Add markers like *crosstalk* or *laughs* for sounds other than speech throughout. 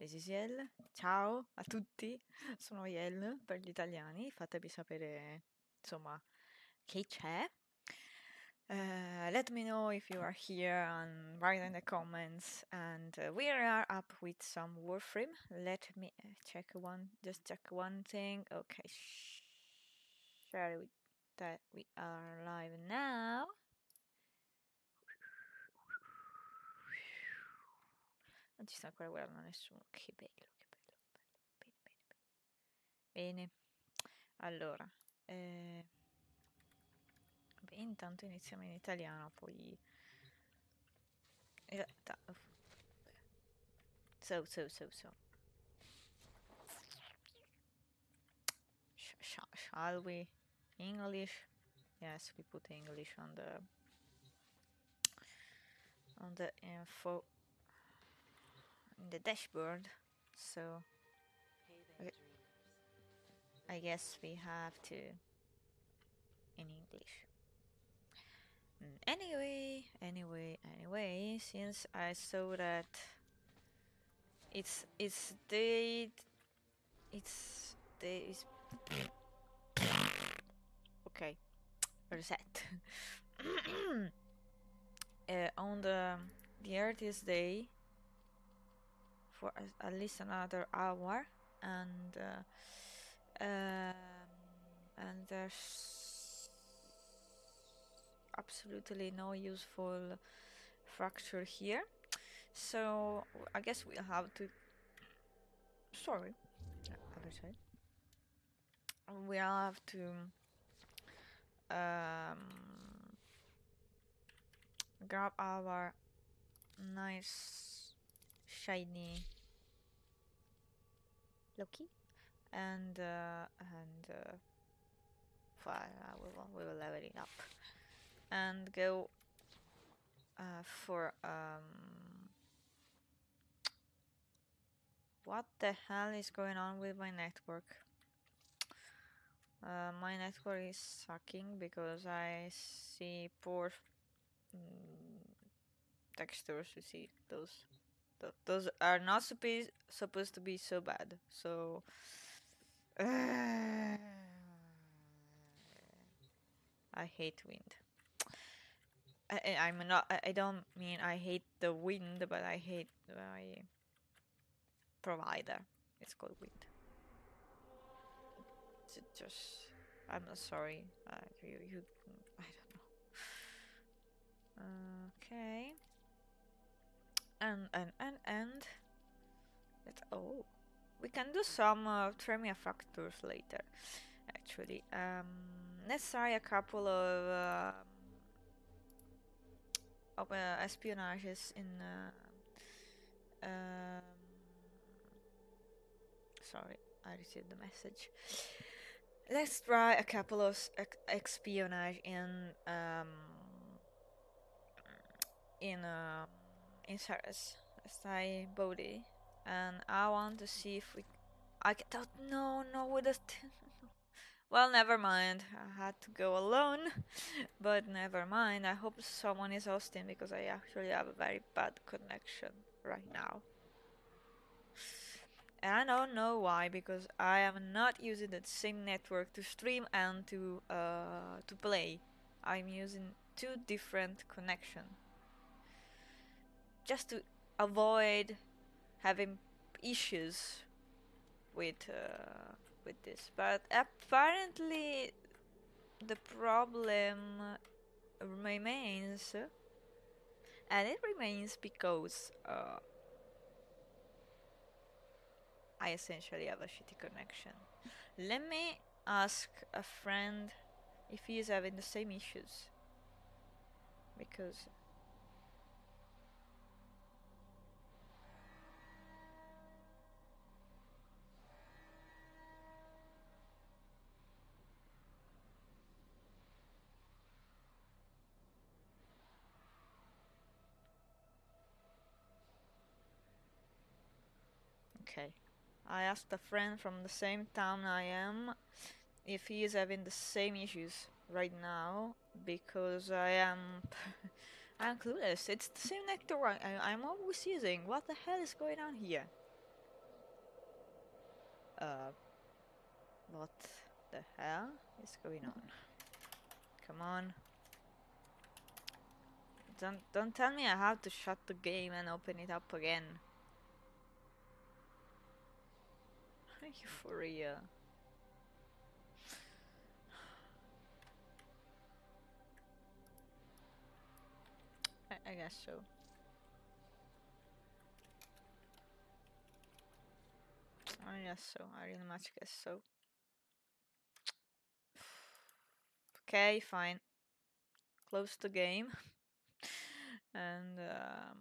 this is Yel. Ciao a tutti, sono Yel per gli italiani, fatemi sapere insomma chi c'è. Uh, let me know if you are here and write in the comments. And uh, we are up with some Warframe. Let me uh, check one, just check one thing. Okay, share with that we are live now. Non ci sta ancora guardando nessuno. Che bello, che bello, bello. Bene, bene, bene. Bene. Allora, eh, beh, intanto iniziamo in italiano, poi... In realtà... So, so, so, so. Sh sh shall we? English? Yes, we put English on the... on the info in the dashboard so okay. I guess we have to in English Mm, anyway anyway anyway since I saw that it's it's date it's the it's *coughs* okay reset *coughs* uh, on the the artist day for at least another hour and uh, um, and there's absolutely no useful fracture here. So I guess we'll have to sorry other side. We'll have to um, grab our nice shiny. Loki? And uh, and uh, fine, uh, we will we will level it up. And go uh, for um what the hell is going on with my network? Uh, my network is sucking because I see poor mm, textures you see those Th- those are not supposed supposed to be so bad. So *sighs* I hate wind. I, I'm not. I don't mean I hate the wind, but I hate my provider. It's called wind. It's just. I'm sorry. Uh, you, you. I don't know. *sighs* Okay and and and and. Let oh we can do some uh, thermia fractures later actually. Um let's try a couple of uh, of uh, espionages in uh, um sorry i received the message. Let's try a couple of espionage in um in um in Sarah's Sty body, and I want to see if we. I get out. No, no, with us. well, never mind. I had to go alone, *laughs* but never mind. I hope someone is hosting because I actually have a very bad connection right now. And I don't know why because I am not using the same network to stream and to uh, to play. I'm using two different connection just to avoid having issues with uh, with this. But apparently, the problem remains, and it remains because uh, I essentially have a shitty connection. Let me ask a friend if he is having the same issues, because Okay. I asked a friend from the same town I am if he is having the same issues right now because I am *laughs* I'm clueless. It's the same network I, I'm always using. What the hell is going on here? Uh, what the hell is going on? Come on. Don't don't tell me I have to shut the game and open it up again. Are you for real? I, I guess so. I guess so. I really much guess so. Okay, fine. Close the game. *laughs* and um,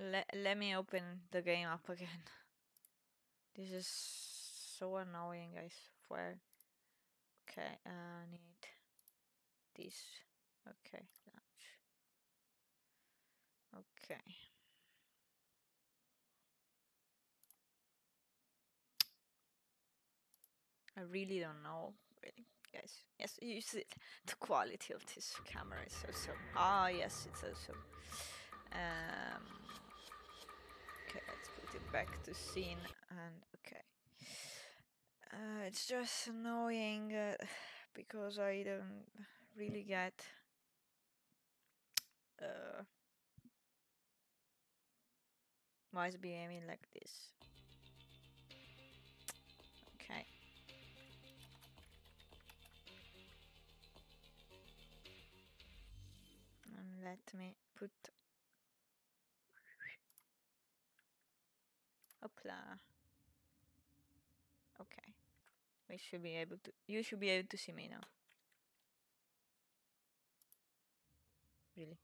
let, let me open the game up again. This is so annoying, I swear. Okay, I need this. Okay, launch. Okay. I really don't know, really, guys. Yes, you see *laughs* the quality of this camera is so Ah, yes, it's also. Um, okay, let's back to scene and okay. Uh, it's just annoying uh, *sighs* because I don't really get. Uh, why is behaving like this? Okay. And let me put Hopla. Okay. We should be able to you should be able to see me now. Really?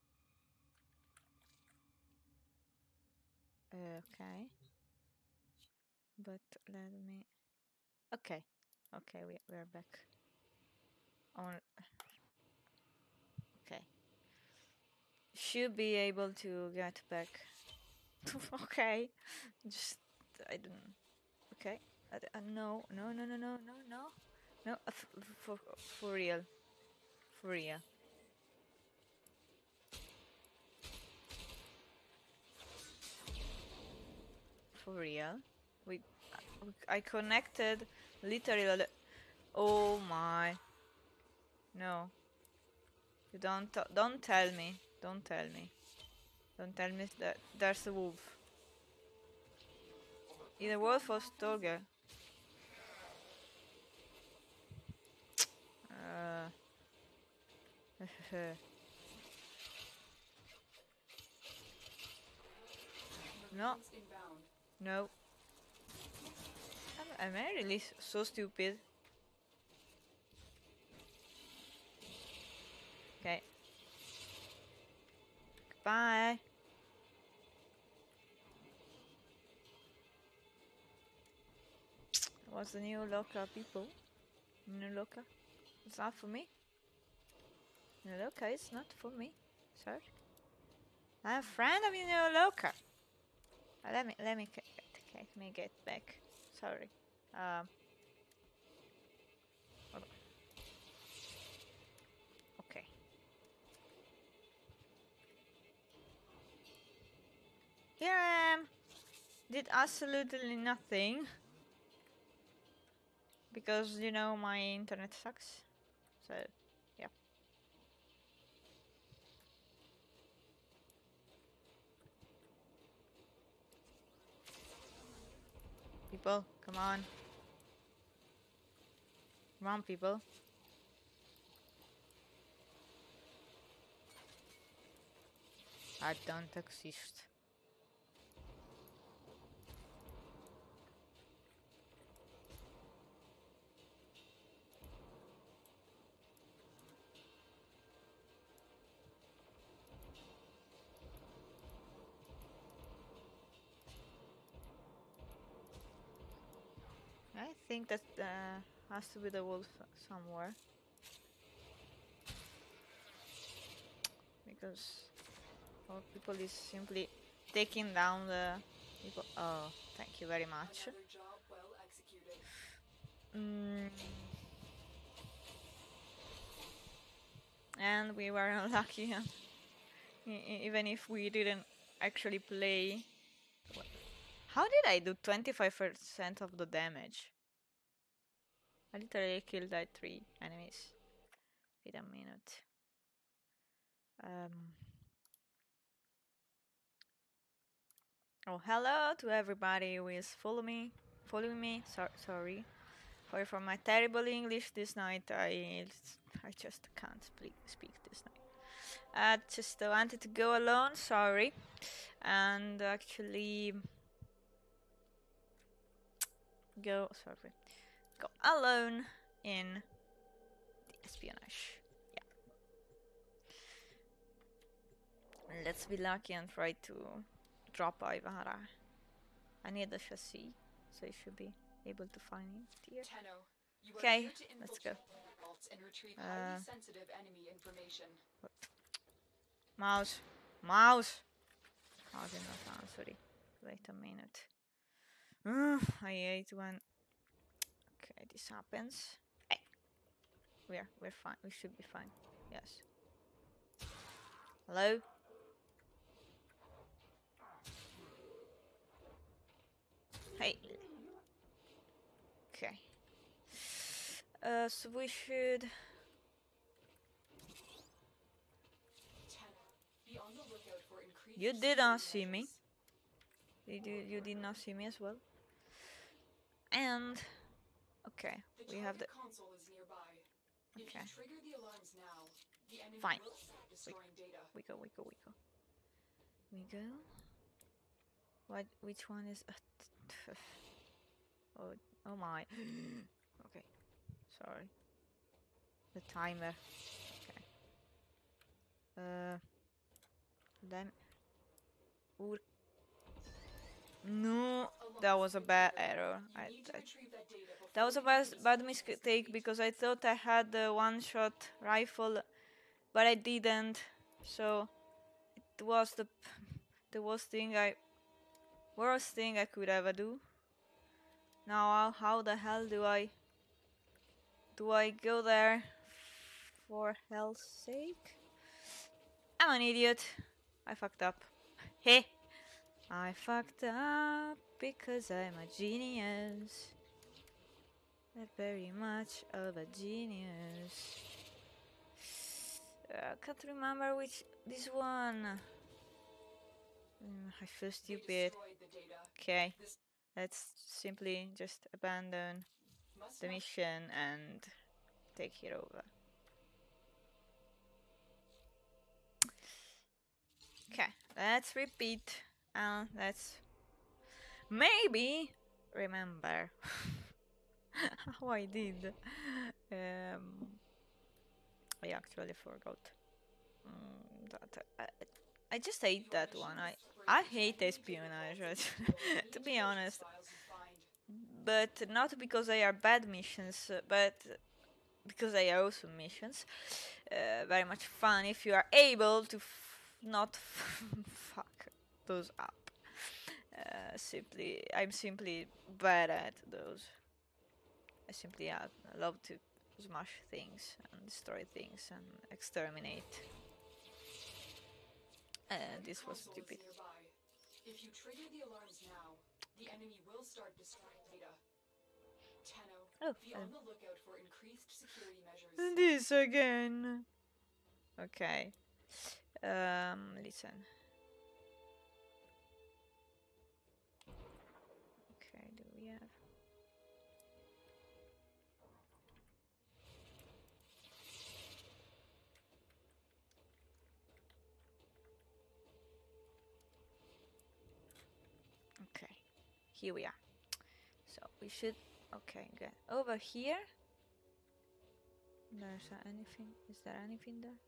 Okay. But let me Okay. Okay, we we're back. On Okay. Should be able to get back. *laughs* okay. Just I didn't. Okay. I, I, uh, no, no, no, no, no, no, no. No, uh, for, for real. For real. For real. We, I connected literally. Oh my. No. You don't don't tell me. Don't tell me. Don't tell me that there's a wolf. Either wolf or Storge. Uh. *laughs* no. No. Am, am I really so stupid? Okay. Goodbye. What's the new local people? New local? It's not for me. New local is not for me. Sorry. I'm a friend of New local. Uh, let me let me let me get back. Sorry. Um. Okay. Here I am. Did absolutely nothing because you know my internet sucks. So yeah. People, come on. Come on, people. I don't exist. Think that uh, has to be the wolf somewhere. Because all people is simply taking down the people. Oh, thank you very much. Mm. And we were *laughs* unlucky, even if we didn't actually play How did I do 25% of the damage? I literally killed like three enemies. Wait a minute. Um. Oh, hello to everybody who is follow me, following me. So sorry, sorry for my terrible English this night. I I just can't speak speak this night. I just wanted to go alone. Sorry, and actually go sorry go alone in the espionage. Yeah. Let's be lucky and try to drop Ivara. I need the chassis, so you should be able to find it here. Tenno, you are Okay, let's go. infiltrate the vaults and retrieve Uh, sensitive enemy information. Mouse, mouse. I did not answer it. Wait a minute. I hate when. Okay, this happens. Hey, we're we're fine. We should be fine. Yes. Hello. Hey. Okay. Uh, so we should. You did not see me. measures. Did you, you did not see me as well? And okay, The we have the console is nearby. If Okay. you trigger the alarms now, the enemy Fine. will start destroying data. we go, we go, we go, we go. What? Which one is? oh, oh my. *gasps* okay, sorry. The timer. Okay. Uh. Then. Ur. No, that was a bad error. I, I that was a bad, bad mistake because I thought I had the one shot rifle, but I didn't. So it was the the worst thing I worst thing I could ever do. Now how, how the hell do I do I go there for hell's sake? I'm an idiot. I fucked up. *laughs* Hey, I fucked up because I'm a genius. Not very much of a genius. I can't remember which this one. Mm, I feel stupid. destroyed the data. Okay, let's simply just abandon the mission and take it over. Okay, let's repeat and let's maybe remember *laughs* how *laughs* I did. Um, I actually forgot. Mm, that I, I just hate that one. I I hate espionage. *laughs* to be honest, but not because they are bad missions, uh, but because they are awesome missions. Uh, very much fun if you are able to not *laughs* fuck those up. Uh, simply, I'm simply bad at those. I simply uh, love to smash things and destroy things and exterminate. And this was stupid. If you trigger the alarms now, the enemy will start destroying data. Tenno, Oh, be um, on the lookout for increased security measures. This again. Okay. Um, listen. Here we are. So we should. Okay, good. Over here. There's uh, anything? Is there anything there?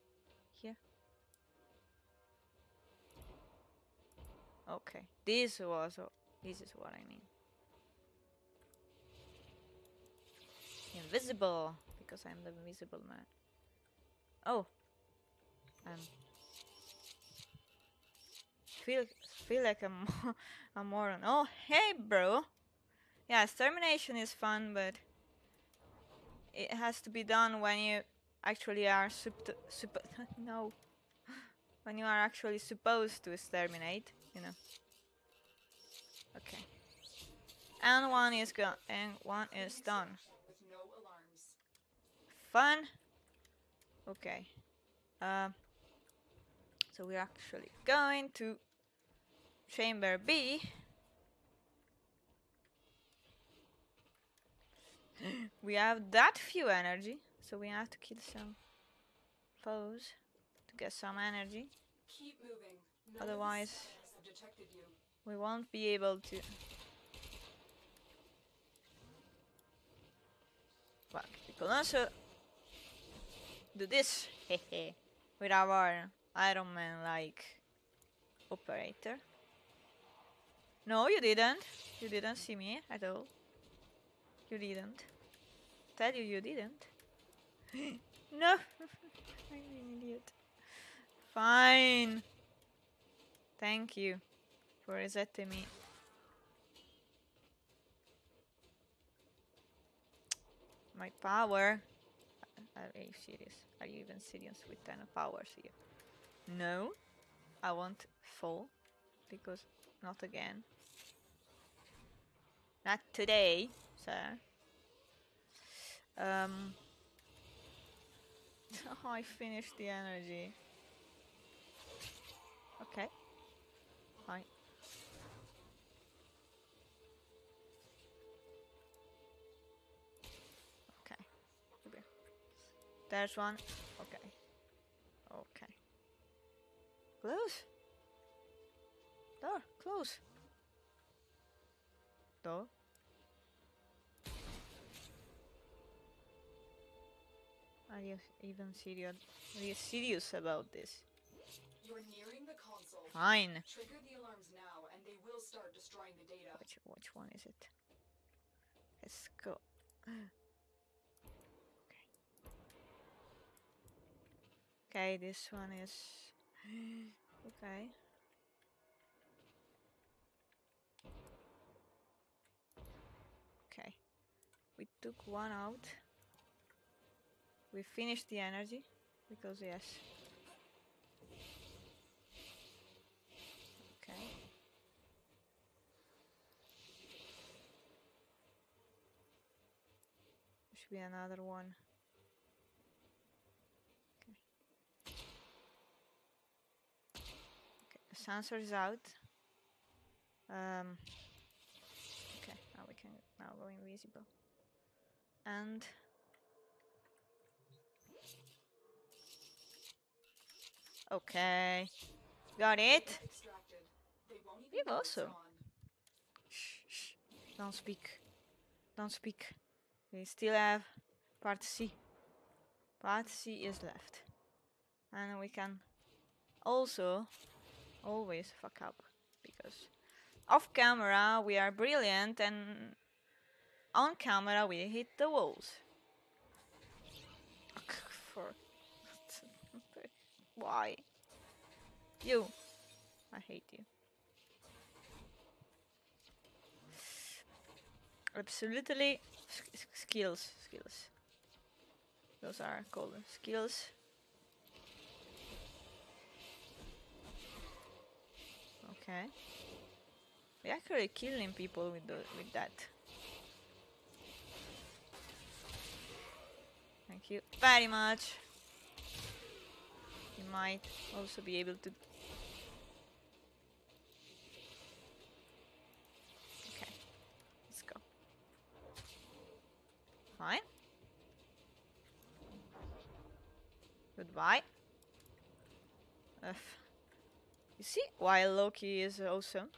Here? Okay, this was. This is what I mean. Invisible, because I'm the invisible man. Oh, um, feel feel like I'm *laughs* a moron. Oh, hey, bro. Yeah, extermination is fun, but it has to be done when you actually are supt- sup- *laughs* no when you are actually supposed to exterminate you know okay And one is gone. And one is done. Fun. Okay. Um. So we're actually going to chamber B. we have that few energy, so we have to kill some foes to get some energy. Keep moving. None Otherwise- of the scanners have detected you. We won't be able to. But we can also do this *laughs* with our Iron Man like operator. No, you didn't. You didn't see me at all. You didn't. Tell you you didn't. *gasps* no! *laughs* I'm an idiot. Fine. Thank you for resetting me. My power. Are you serious? Are you even serious with 10 powers here? No, I won't fall because not again. Not today, sir. Um. *laughs* Oh, I finished the energy. Okay. Fine. Okay. There's one. Okay. Okay. Close. Door. Close. Door. Are you even serious? Are you serious about this? You're nearing the console. Fine. Trigger the alarms now, and they will start destroying the data. Which which one is it? Let's go. *gasps* Okay. Okay, this one is *gasps* okay. Okay. We took one out. We finished the energy because yes. Okay. Should be another one. Okay. Okay, the sensor is out. Um. Okay, now we can now go invisible. And okay, got it. You also. Shh, shh. Don't speak. Don't speak. We still have part C. Part C is left. And we can also always fuck up. Because off camera we are brilliant and on camera we hit the walls. *laughs* For *laughs* why? You. I hate you. Absolutely sk- sk- skills, skills. Those are called skills. Okay. We're actually killing people with the with that. Thank you very much. You might also be able to. Okay, let's go. Fine. Goodbye. Ugh. You see why Loki is awesome?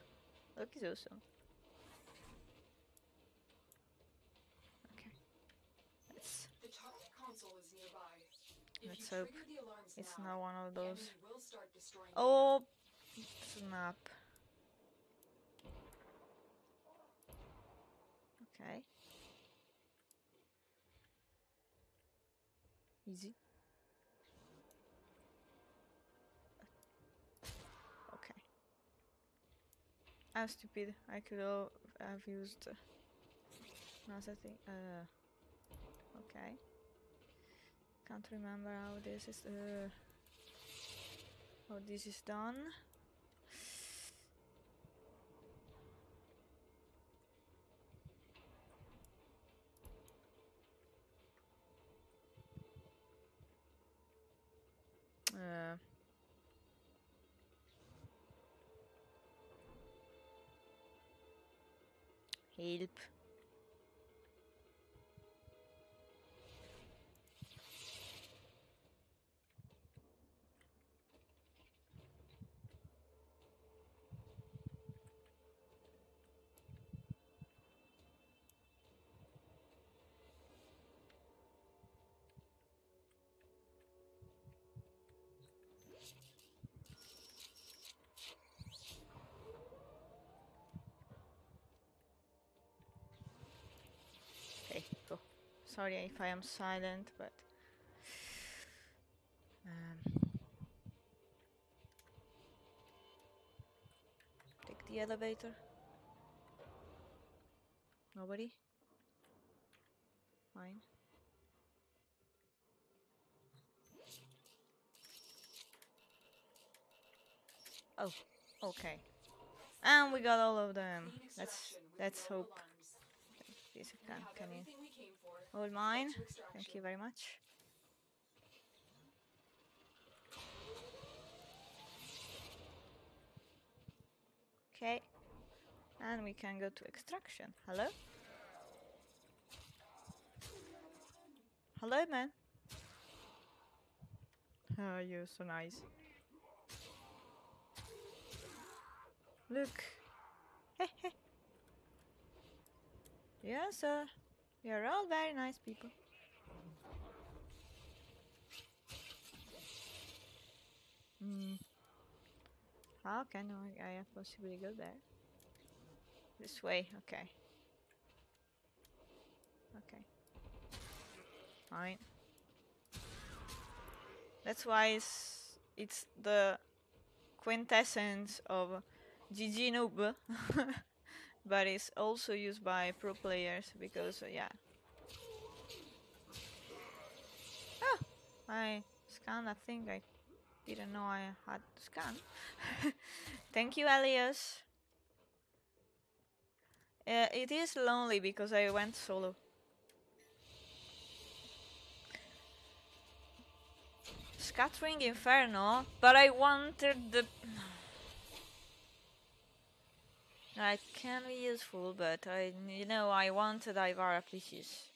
*laughs* Loki's awesome. Okay. Let's The target console is nearby. If Let's hope trigger the alarms it's now, not one of those. enemy will start destroying Oh snap. Okay. Easy. Okay. I'm stupid. I could have used another thing. Uh, okay. Can't remember how this is uh, how this is done. Uh, help. Sorry if I am silent, but um, take the elevator. Nobody. Fine. Oh, okay. And we got all of them. Let's let's hope. This can you everything we came for. hold mine? Thank you very much. Okay. And we can go to extraction. Hello? Hello, man. Oh, you're so nice. Look. Hey. yes, sir. You're all very nice people. Hmm. How can I, I possibly go there? This way, okay. Okay. Fine. That's why it's, it's the quintessence of GG noob. *laughs* but it's also used by pro players because, uh, yeah. Oh! I scanned, I think I didn't know I had to scan. *laughs* Thank you, Helios. Uh, it is lonely because I went solo. Scattering Inferno, but I wanted the. It can be useful, but I, you know, I wanted Ivara Plicius.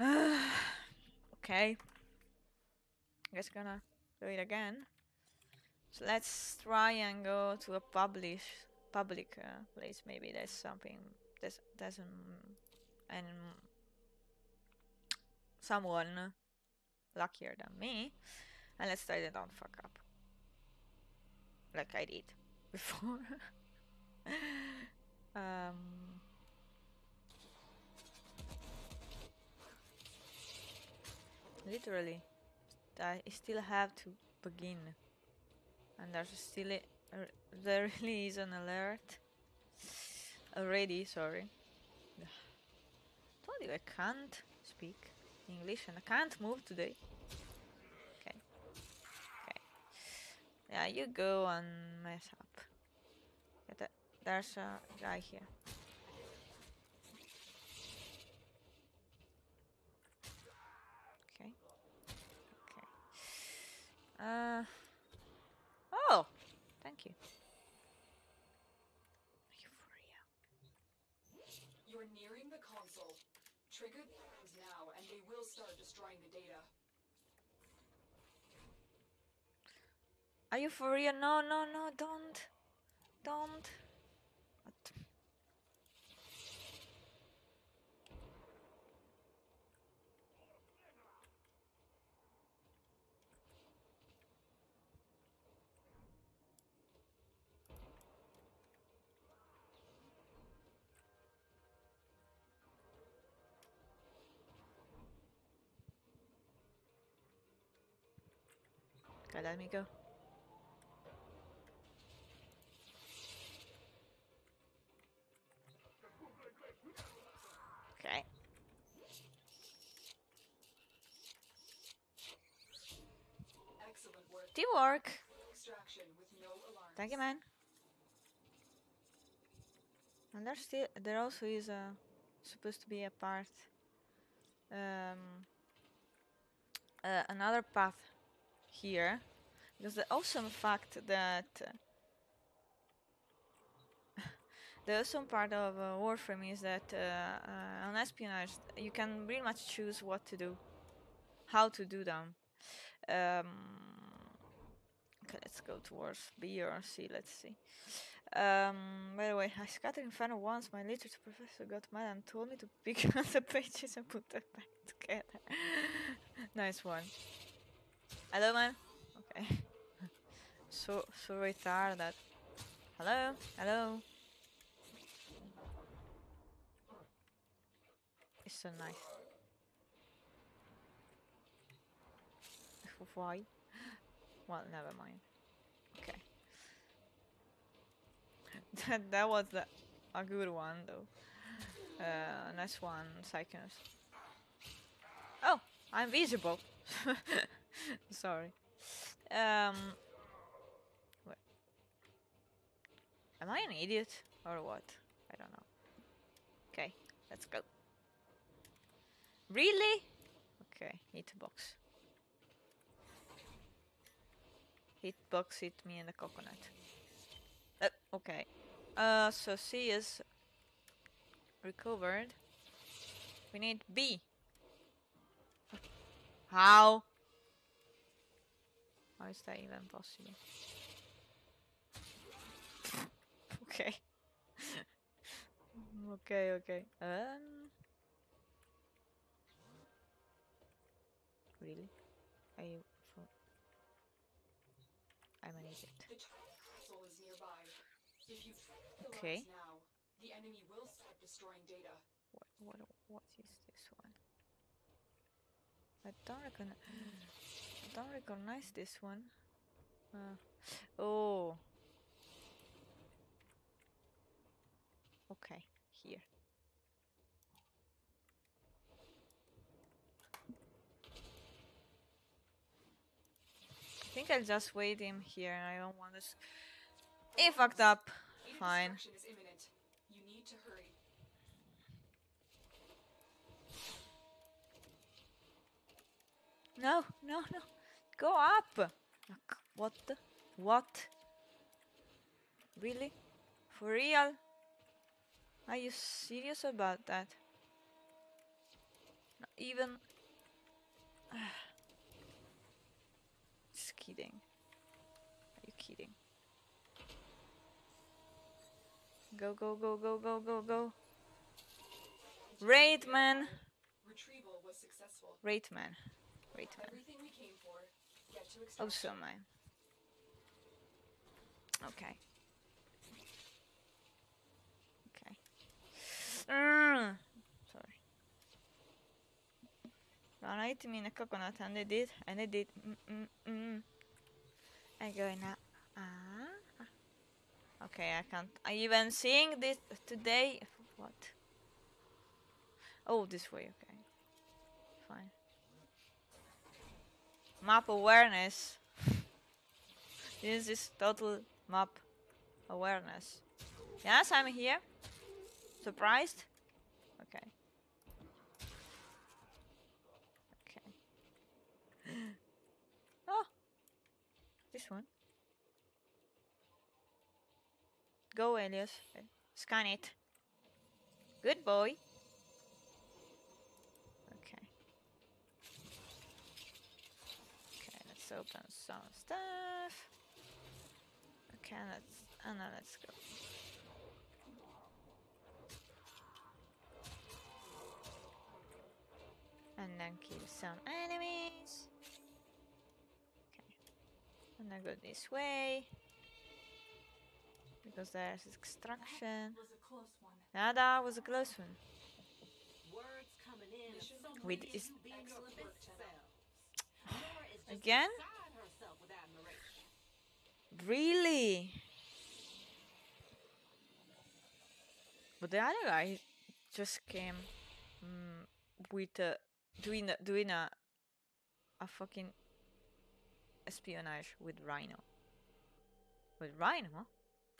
*sighs* okay. I guess gonna do it again. So let's try and go to a publish public uh, place. Maybe there's something there's um, and someone luckier than me. And let's try to don't fuck up. Like I did *laughs* before. *laughs* um literally I still have to begin and there's still a, a- there really is an alert already sorry *sighs* told you I can't speak English and I can't move today okay okay yeah you go and mess up yeah, th- there's a guy here okay okay uh oh thank you Euphoria. You're nearing the console. Trigger the now, and they will start destroying the data. Are you for real? No, no, no, don't. Don't. What? Okay, let me go. Okay. Excellent Thank you, man. And there's still there also is a supposed to be a part, um, uh, another path here, Because the awesome fact that uh, *laughs* the awesome part of uh, Warframe is that uh, uh, on espionage you can pretty much choose what to do, how to do them. Um, okay, let's go towards B or C. Let's see. Um, by the way, I scattered Inferno once. My literature professor got mad and told me to pick *laughs* up the pages and put them back together. *laughs* nice one. Hello, man. Okay. *laughs* so so retarded. Hello, hello. It's so nice. Why? Well, never mind. Okay. that *laughs* that was the, a good one though. Uh, nice one, Psychos. Oh, I'm visible. *laughs* Sorry. Um. What? Am I an idiot or what? I don't know. Okay, let's go. Really? Okay, hitbox. Hitbox hit me in the coconut. Uh, okay. Uh, so C is recovered. We need B. How? How is that even possible? *laughs* okay. *laughs* okay, okay. Um. Really? Are you for? I'm an idiot. The capsule is nearby. If you trigger the Okay. now, the enemy will start destroying data. What what what is this one? I don't recognize. I don't recognize this one. Uh, oh. Okay, here. Think I'll just wait him here. I don't want this. He fucked up. Fine. No, no, no. Go up. What? the- What? Really? For real? Are you serious about that? Not even. *sighs* Kidding. Are you kidding? Go, go, go, go, go, go, go. Raid man. Retrieval was successful. Raid man. Raid man. Everything we came for. Get to extraction. Man. Okay. Okay. Mm. Sorry. Ron ate me in a coconut and they did, and they did. Mm, mm, mm. I go now. Ah. Okay, I can't. I even seeing this today. What? Oh, this way. Okay. Fine. Map awareness. This is total map awareness. Yes, I'm here. Surprised? Okay. Okay. oh! This one. Go, Helios. Scan it. Good boy. Okay. Okay, let's open some stuff. Okay, let's ah, and now let's go. And then kill some enemies. Okay. And I go this way. Because there's extraction. Was a close one. Yeah, that was a close one. Words coming in Mission so Wait, many is- you being your Excellent work, best Tenno. selves. Nora is just Again? beside herself with admiration. Really? But the other guy just came mm, with a, doing a, doing a a fucking espionage with Rhino. With Rhino?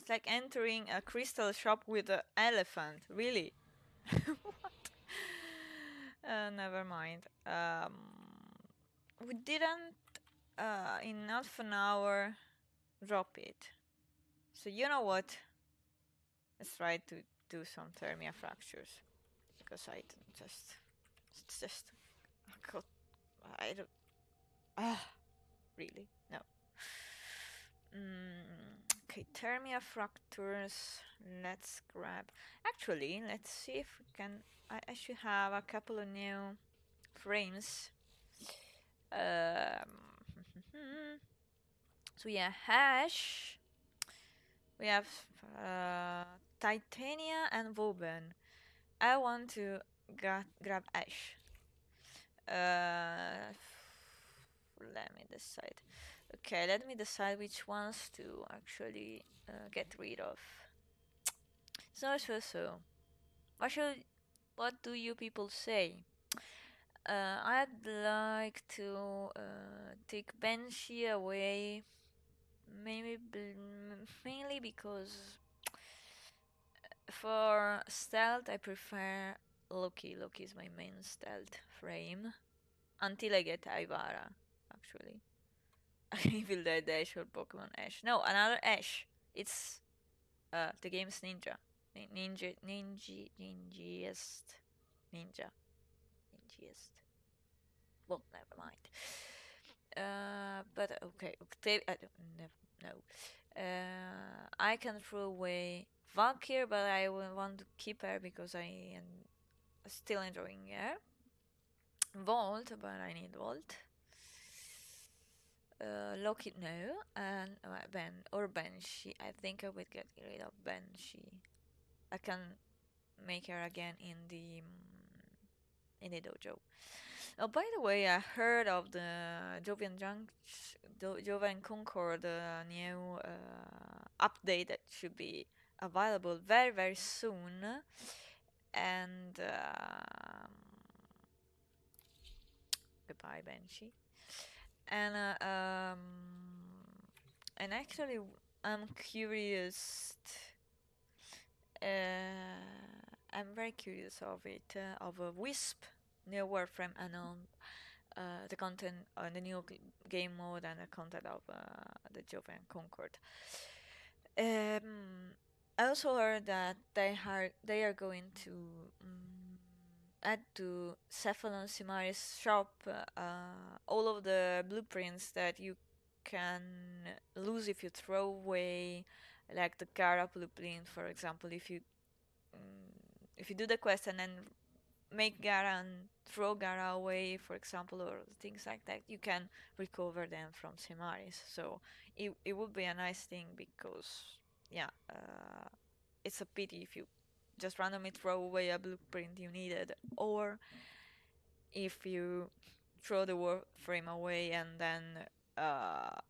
It's like entering a crystal shop with an elephant. Really? *laughs* what? Uh, never mind. Um, we didn't uh, in half an hour drop it. So you know what? Let's try to do some thermia fractures because I just it's just I got I don't ah really no. Mm, okay, thermia fractures. Let's grab. Actually, let's see if we can. I, I should have a couple of new frames. Um, *laughs* so yeah, hash. We have uh, titania and woven. I want to gra- grab ash. Uh, let me decide. Okay, let me decide which ones to actually uh, get rid of. So so so. What should? What do you people say? Uh, I'd like to uh, take Banshee away, maybe mainly because for stealth I prefer Loki. Loki is my main stealth frame until I get Ivara, actually. Evil Dead Ash or Pokemon Ash. No, another Ash. It's uh, the game's Ninja. Nin- Ninja, ninja, ninjiest, ninja, ninjiest. Well, never mind. Uh, but okay, Octav- I don't never know. Uh, I can throw away Valkyr, but I will want to keep her because I am still enjoying her. Volt, but I need Volt. Uh, Loki, no, and uh, Ben or Banshee. I think I would get rid of Banshee. I can make her again in the mm, in the dojo. Oh, by the way, I heard of the Jovian Junk, Jovian Concord new uh, update that should be available very very soon, and um, goodbye Banshee, and uh, um, and actually I'm curious. Uh, I'm very curious of it uh, of a Wisp new Warframe and uh, the content on the new game mode and the content of uh, the Jovian Concord. Um, I also heard that they are they are going to um, add to Cephalon Simaris shop uh, all of the blueprints that you can lose if you throw away, like the Gara blueprint, for example. If you mm, if you do the quest and then make Gara and throw Gara away, for example, or things like that, you can recover them from Simaris. So it it would be a nice thing because yeah, uh, it's a pity if you just randomly throw away a blueprint you needed, or if you throw the warframe away and then uh,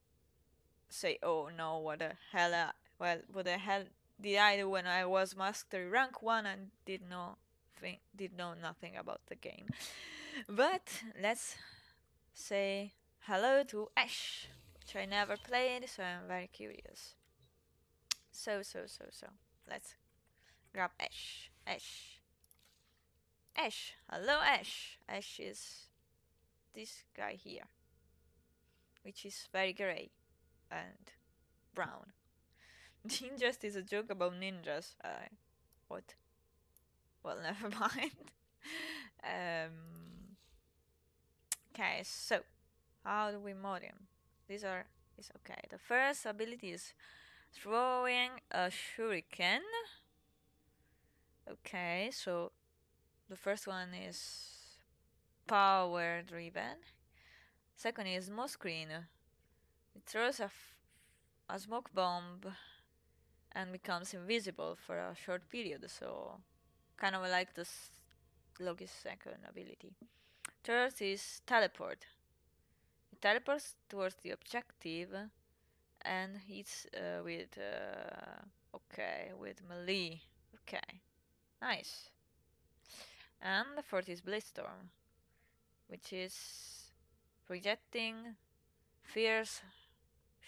say, "Oh no, what the hell? Uh, well, what the hell did I do when I was mastery rank one and did no thing, did know nothing about the game?" But let's say hello to Ash, which I never played, so I'm very curious. So so so so. Let's grab Ash. Ash. Ash. Hello, Ash. Ash is this guy here, which is very grey and brown. *laughs* Ninjas is a joke about ninjas. Uh, what? Well, *laughs* never mind. *laughs* um. Okay, so how do we mod him? These are is okay. The first ability is throwing a shuriken. Okay, so the first one is power driven. Second is smoke screen. It throws a, a smoke bomb and becomes invisible for a short period, so kind of like this Loki's second ability. Third is teleport. It teleports towards the objective and hits uh, with uh, okay with melee. Okay, nice. And the fourth is Blade Storm, which is projecting fierce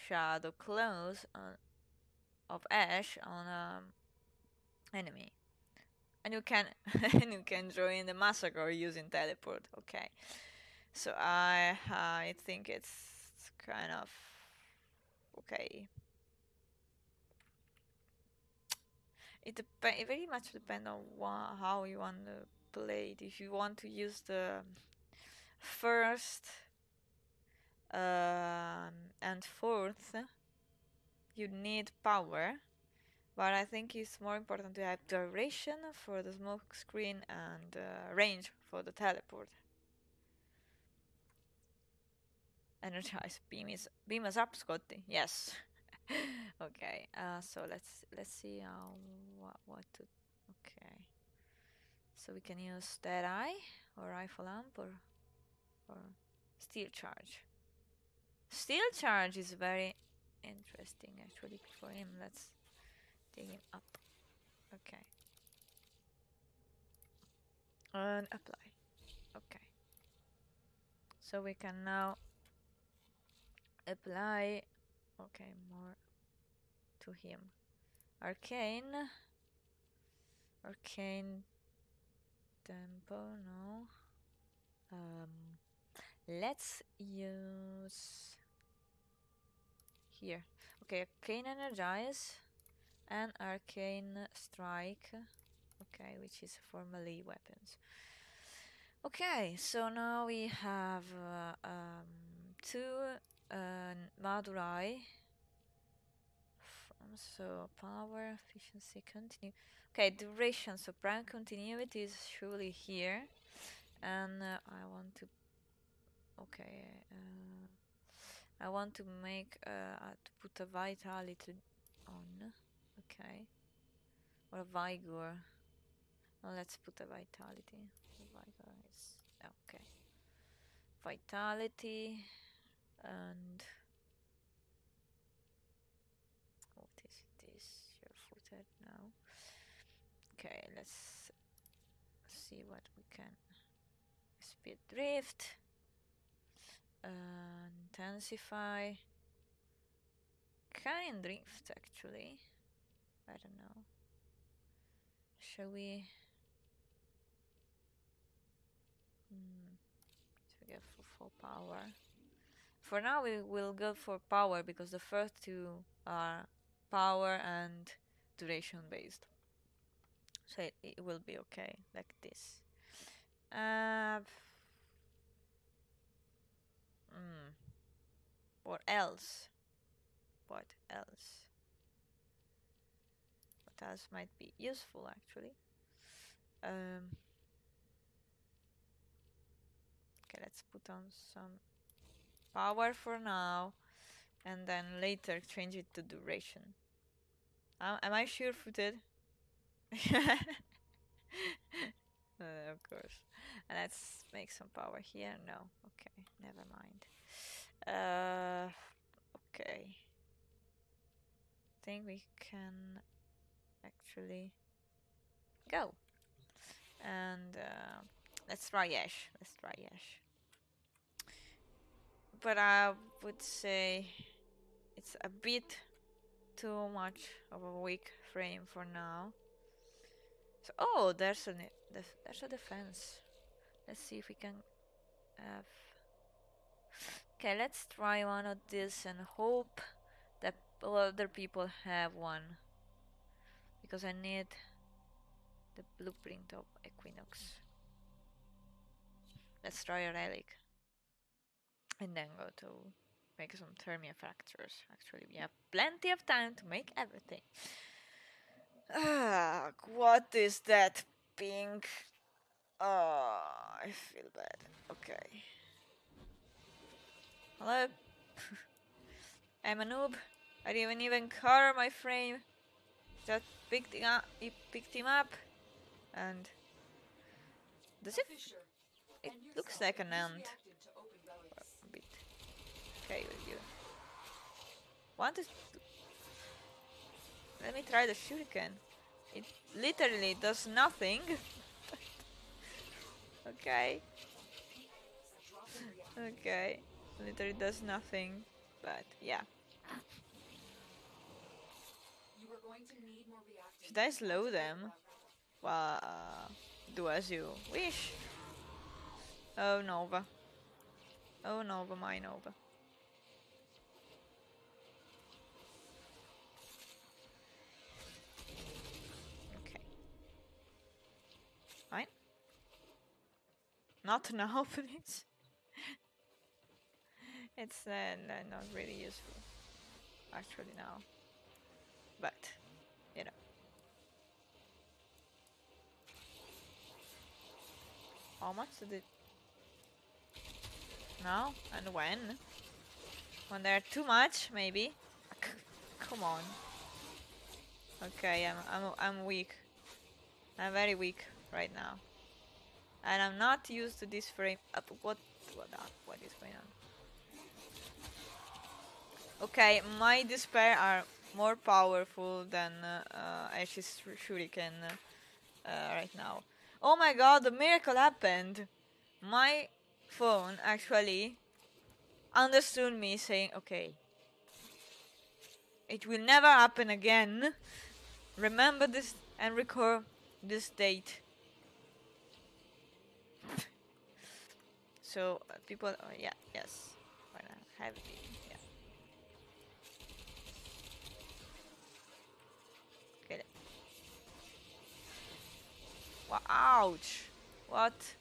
shadow close on, of ash on um, enemy. And you can *laughs* and you can join the massacre using teleport. Okay, so I I think it's kind of okay. It it very much depends on how you want to play it. If you want to use the first um, and fourth, you need power. But I think it's more important to have duration for the smoke screen and uh, range for the teleport. Energize beam is beam us up, Scotty. Yes. *laughs* okay. Uh, so let's let's see how what what to. Okay. So we can use dead eye or rifle lamp or or steel charge. Steel charge is very interesting actually for him. Let's dig him up. Okay. And apply. Okay. So we can now apply okay more to him. Arcane Arcane tempo no. Um let's use here. Okay, arcane energize and arcane strike. Okay, which is for melee weapons. Okay, so now we have uh, um, two uh, Madurai. So power, efficiency, continue. Okay, duration. So prime continuity is surely here, and uh, I want to. Okay, uh, I want to make uh, to put a vitality on. Okay, or a vigor. Well, let's put a vitality. Vigor is okay. Vitality and what is it? Is your footed now? Okay, let's see what we can. Speed drift. Uh, intensify. Can drift actually. I don't know. Shall we? Hmm. To get for full power. For now, we will go for power because the first two are power and duration based. So it, it will be okay like this. Uh, mm. What else? What else? What else might be useful actually? Um, okay, let's put on some power for now and then later change it to duration. Uh, am I sure footed? *laughs* Uh, of course. And let's make some power here. No. Okay, never mind. Uh, okay. I think we can actually go. And uh, let's try Ash. Let's try Ash. But I would say it's a bit too much of a weak frame for now. So, oh, there's a there's a defense. Let's see if we can have. Okay, let's try one of these and hope that other people have one. Because I need the blueprint of Equinox. Let's try a relic. And then go to make some thermia fractures. Actually, we have plenty of time to make everything. Ah, what is that pink? Oh, I feel bad. Okay. Hello? *laughs* I'm a noob. I didn't even cover my frame. Just picked him up. He picked him up. And. Does it? It looks like an who's ant. reacted to open relics. A bit. Okay with you. Want is. Let me try the shuriken. It literally does nothing. *laughs* okay. Okay. Literally does nothing. But yeah. To. Should I slow them? Well, uh, do as you wish. Oh, Nova. Oh, Nova, my Nova. Not now, please. *laughs* it's uh, not really useful, actually now. But you know. How much did it? No, and when? When they're too much, maybe. *laughs* Come on. Okay, I'm I'm I'm weak. I'm very weak right now, and I'm not used to this frame. Uh, what what uh, what is going on? Okay, my despair are more powerful than uh, uh, Ash's shuriken uh, right now. Oh my god, the miracle happened! My phone actually understood me saying, okay, it will never happen again. Remember this and record this date. So uh, people, uh, yeah, yes, why not? Heavy, yeah. Get it. Wow, ouch! What?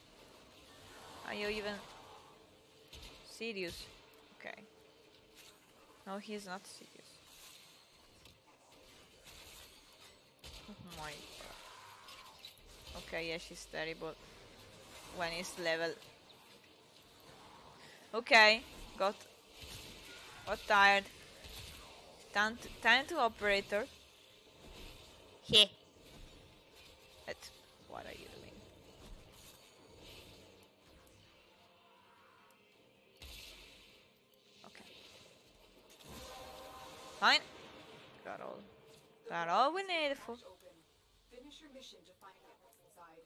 Are you even serious? Okay. No, he's not serious. Oh my. Okay, yeah, she's terrible when it's level. Okay, got got tired. Time to, time to operator. Heh. But what are you doing? Okay. Fine. Got all. Got all we need for. Finish your mission to find out what's inside.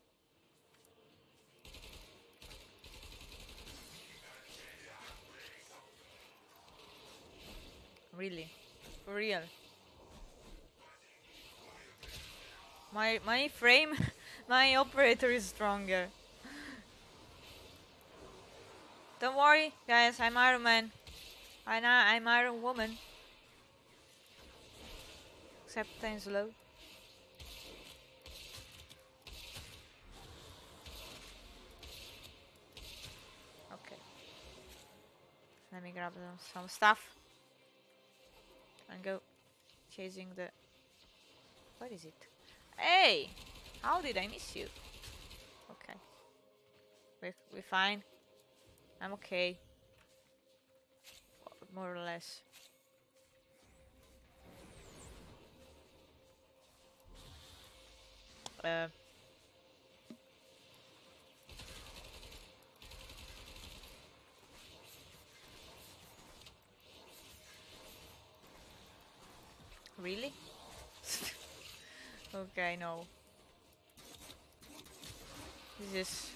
Really, for real. My my frame, *laughs* my operator is stronger. Don't worry, guys. I'm Iron Man. I know I'm Iron Woman. Except times low. Okay. Let me grab some, some stuff and go chasing the. What is it? Hey! How did I miss you? Okay. We're, we're fine. I'm okay. More or less. Uh, really? *laughs* okay, no. This is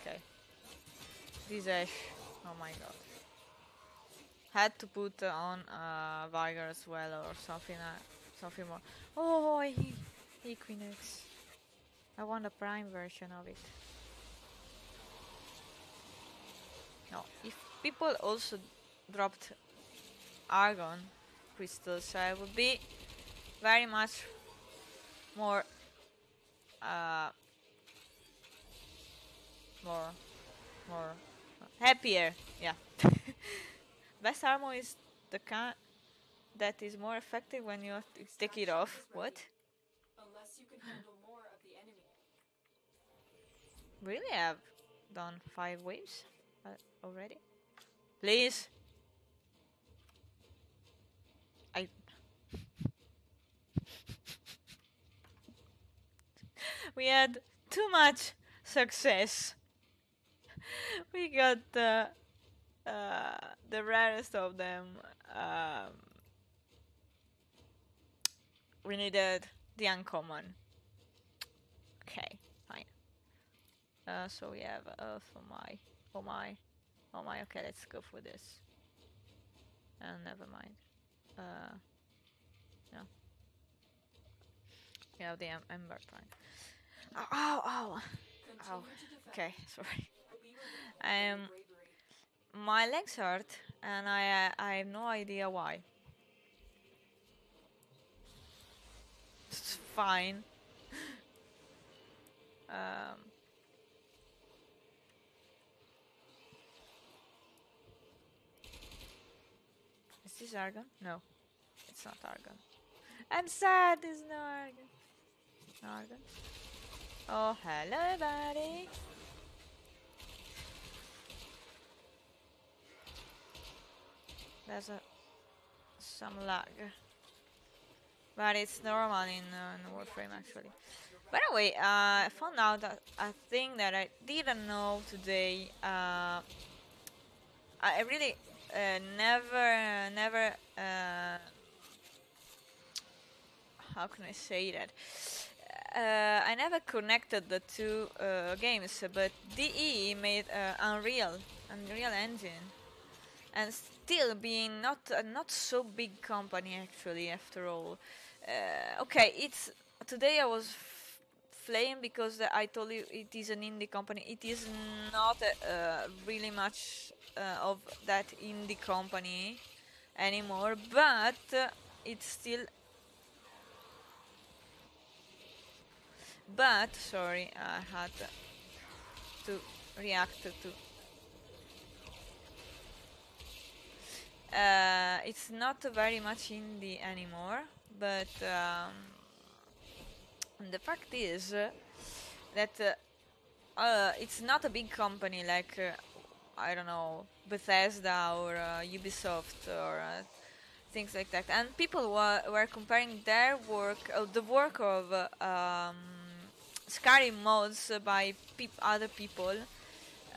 okay. This Ash. Oh my god. Had to put on uh, Vigor as well or something. Uh, something more. Oh, Equinox. I want a prime version of it. No, if people also dropped argon crystals, I would be very much more uh more more happier yeah. *laughs* Best armor is the kind that is more effective when you take it off. What? Unless you can handle more of the enemy. really? I've done five waves uh, already? Please i we had too much success. *laughs* We got the uh, the rarest of them. Um, we needed the uncommon. Okay, fine. Uh, so we have uh, for my, for my, oh my. Okay, let's go for this. And never mind. Uh, no. We have the em- ember time. Oh, oh, oh. oh. Okay, *laughs* sorry. Um, my legs hurt, and I, uh, I have no idea why. It's fine. *laughs* um. Is this Argon? No, it's not Argon. I'm sad. There's no Argon. Argon. Oh, hello, buddy. There's a some lag, but it's normal in, uh, in Warframe actually. By the way, uh, I found out that a thing that I didn't know today. Uh, I really uh, never, never. Uh, how can I say that? Uh, I never connected the two uh, games, but DE made uh, Unreal, Unreal Engine, and still being not a not so big company actually after all. Uh, okay, it's today I was f- flaying because I told you it is an indie company. It is not uh, really much uh, of that indie company anymore, but uh, it's still. But sorry, I had to react to uh, it's not very much indie anymore, but um, the fact is that uh, uh, it's not a big company like uh, I don't know Bethesda or uh, Ubisoft or uh, things like that. And people were, were comparing their work, the work of um, Skyrim mods by peop- other people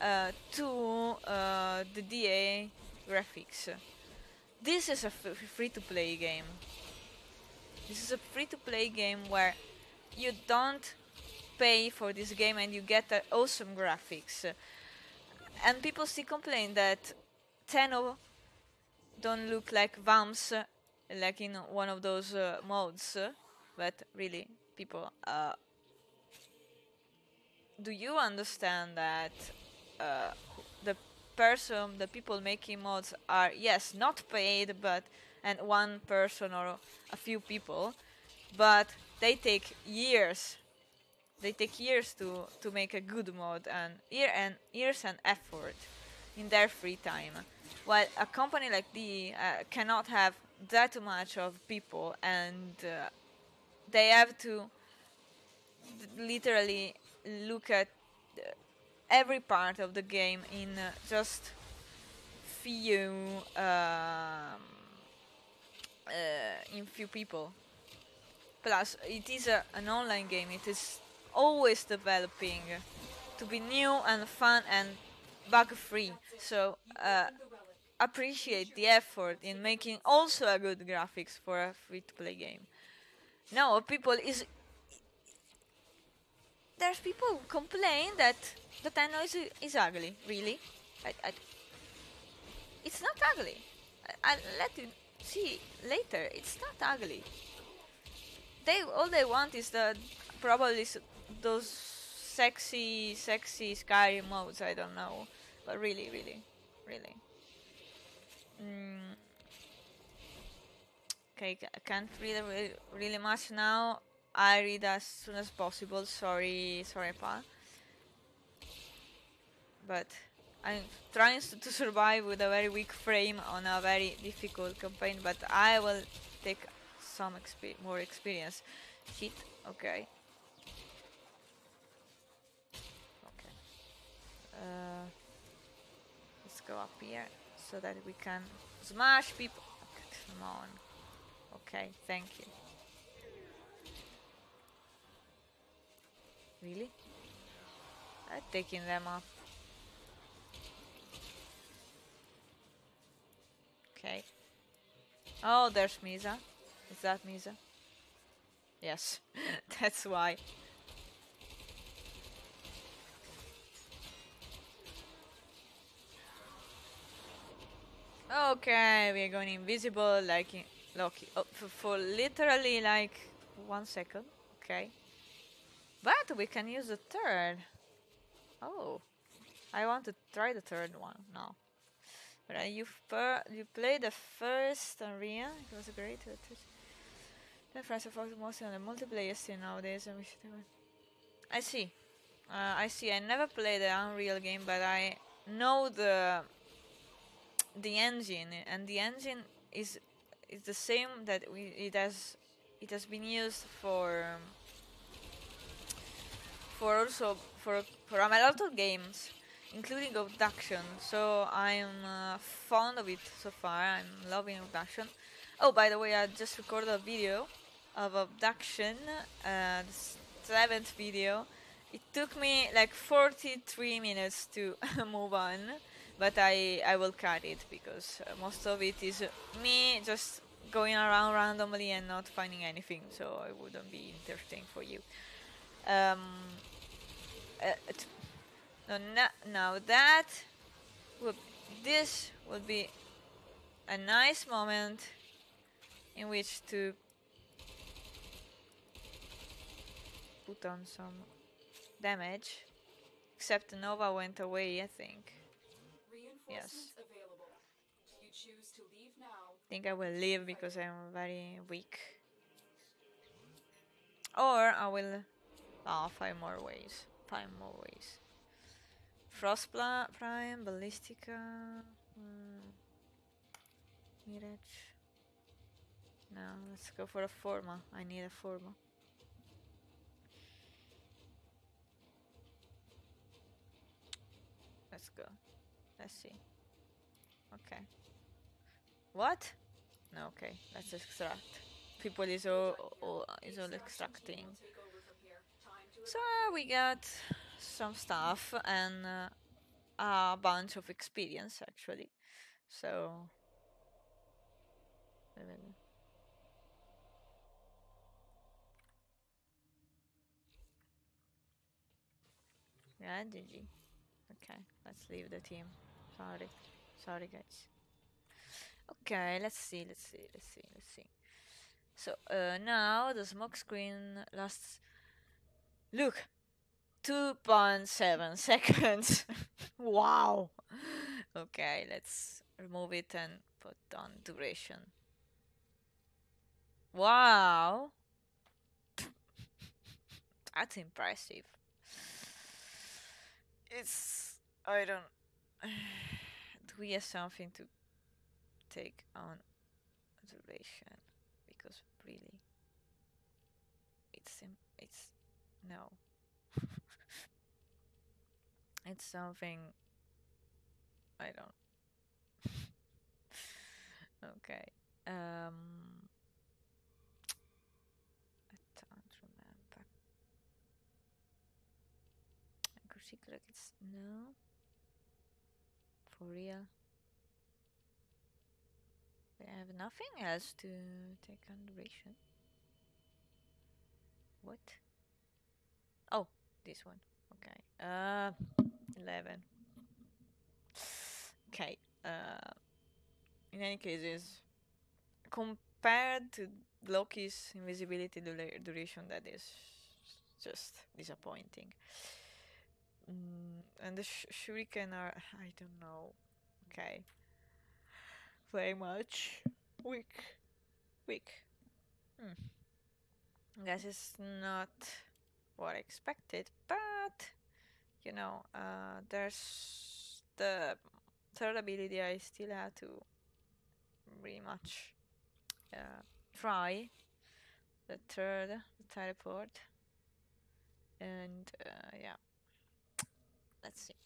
uh, to uh, the DA graphics. This is a free-to-play game. This is a free-to-play game where you don't pay for this game and you get uh, awesome graphics. And people still complain that Tenno don't look like Vamps, like in one of those uh, modes. But really, people, do you understand that uh, the person, the people making mods are yes not paid, but and one person or a few people, but they take years. They take years to to make a good mod and year and years and effort in their free time. While a company like the uh, cannot have that much of people and uh, they have to literally look at uh, every part of the game in uh, just few um, uh, in few people. Plus, it is a, an online game. It is always developing to be new and fun and bug free. So appreciate the effort in making also a good graphics for a free to play game. Now, people is there's people who complain that the Tenno is, is ugly. Really, I, I, it's not ugly. I, I'll let you see later. It's not ugly. They all they want is the probably those sexy, sexy Skyrim modes. I don't know, but really, really, really. Mm. Okay, I can't read really, really much now. I read as soon as possible. Sorry, sorry, pa. But I'm trying to survive with a very weak frame on a very difficult campaign. But I will take some expe- more experience. Shit. Okay. Okay. Uh, let's go up here so that we can smash people. Come on. Okay, thank you. Really? I'm taking them up. Okay. Oh, there's Misa. Is that Misa? Yes, *laughs* that's why. Okay, we are going invisible like in Loki. Oh, for, for literally like one second. Okay. But we can use the third. Oh, I want to try the third one now. But uh, you you played the first Unreal. It was great. The friends are focused mostly on the multiplayer scene nowadays, I see. Uh, I see. I never played the Unreal game, but I know the the engine, and the engine is is the same that we it has it has been used for um, for also for for a lot of games, including Obduction. So I'm uh, fond of it so far. I'm loving Obduction. Oh, by the way, I just recorded a video of Obduction, uh, the seventh video. It took me like 43 minutes to *laughs* move on, but I I will cut it because uh, most of it is me just going around randomly and not finding anything, so it wouldn't be interesting for you. Um, uh, t- no, na- now that would this would be a nice moment in which to put on some damage. Except the Nova went away, I think. Yes. available. You choose to leave now. I think I will leave because I'm very weak. Or I will oh, find more ways. Find more ways. Frost Pla- Prime, Ballistica, mm, Mirage. No, let's go for a Forma. I need a Forma. Let's go. Let's see. Okay. What? No, okay. Let's extract. People is all, all is all extracting. Will take over from here. Time to So we got some stuff and uh, a bunch of experience actually. So *laughs* yeah, GG. Okay, let's leave the team. Sorry, sorry guys. Okay, let's see, let's see, let's see, let's see. So uh, now the smoke screen lasts. Look, 2.7 *laughs* seconds. wow. Okay, let's remove it and put on duration. Wow. *laughs* That's impressive. It's. I don't. *sighs* Do we have something to take on duration? Because really. It's. It's. No. *laughs* it's something I don't *laughs* okay um I don't remember. Like it's no. For real. We have nothing else to take on duration what this one. Okay. Uh, 11. Okay. Uh, in any cases, compared to Loki's invisibility duration, that is just disappointing. Mm, and the sh- shuriken are, I don't know. Okay. Very much weak. Weak. Hmm. Guess it's not what I expected, but you know, uh, there's the third ability I still have to pretty much uh, try. The third, the teleport, and uh, yeah, let's see.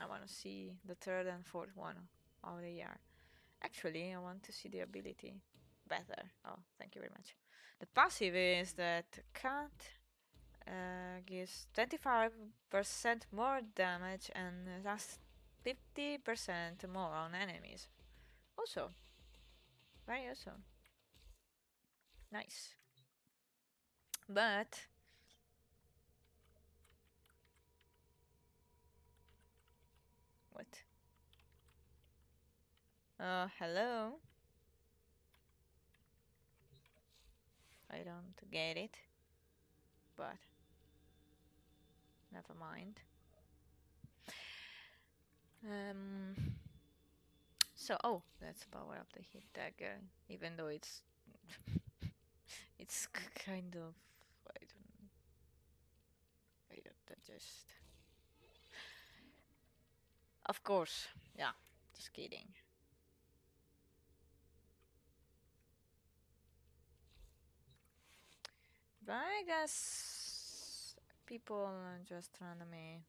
I want to see the third and fourth one how they are. Actually, I want to see the ability better. Oh, thank you very much. The passive is that can't uh, gives 25% more damage and does 50% more on enemies. Also, very awesome. Nice. But what? Uh, hello. I don't get it, but never mind. Um, so, oh, that's power up the hit dagger, even though it's *laughs* it's kind of I don't I don't just of course, yeah, just kidding. Bye guys people uh, just randomly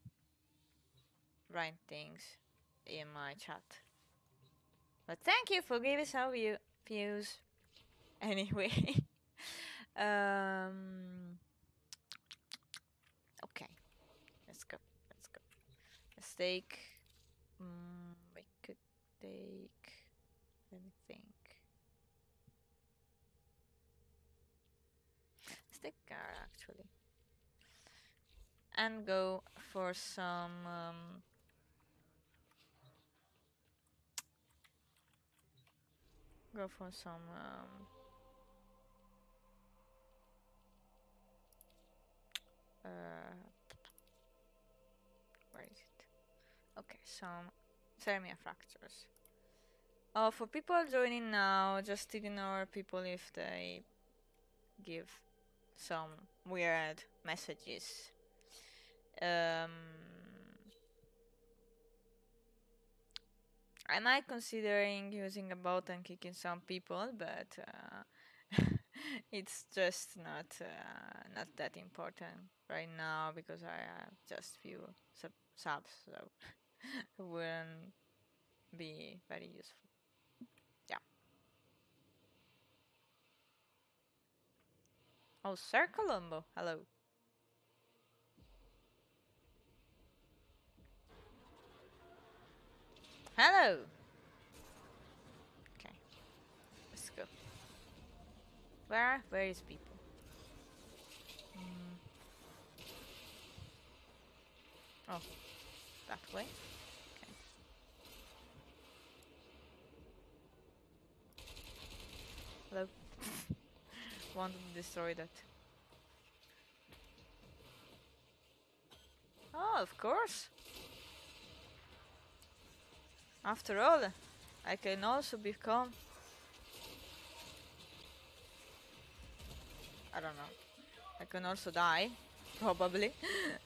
write things in my chat. But thank you for giving some view- views. *laughs* Anyway. *laughs* um, okay. Let's go. Let's go. Let's take. Mm, we could take. Let me think. Let's take car actually. And go for some. Um, go for some. Um, uh, where is it? Okay, some thermia fractures. Oh, for people joining now, just ignore people if they give some weird messages. Um, I might considering using a bot and kicking some people, but uh, *laughs* it's just not uh, not that important right now because I have just few sub- subs, so *laughs* it wouldn't be very useful. Yeah. Oh, Sir Colombo, hello. Hello. Okay, let's go. Where? Where is people? Mm. Oh, that way. Okay. Hello. *laughs* Want to destroy that? Oh, of course. After all, I can also become. I don't know. I can also die, *laughs* probably.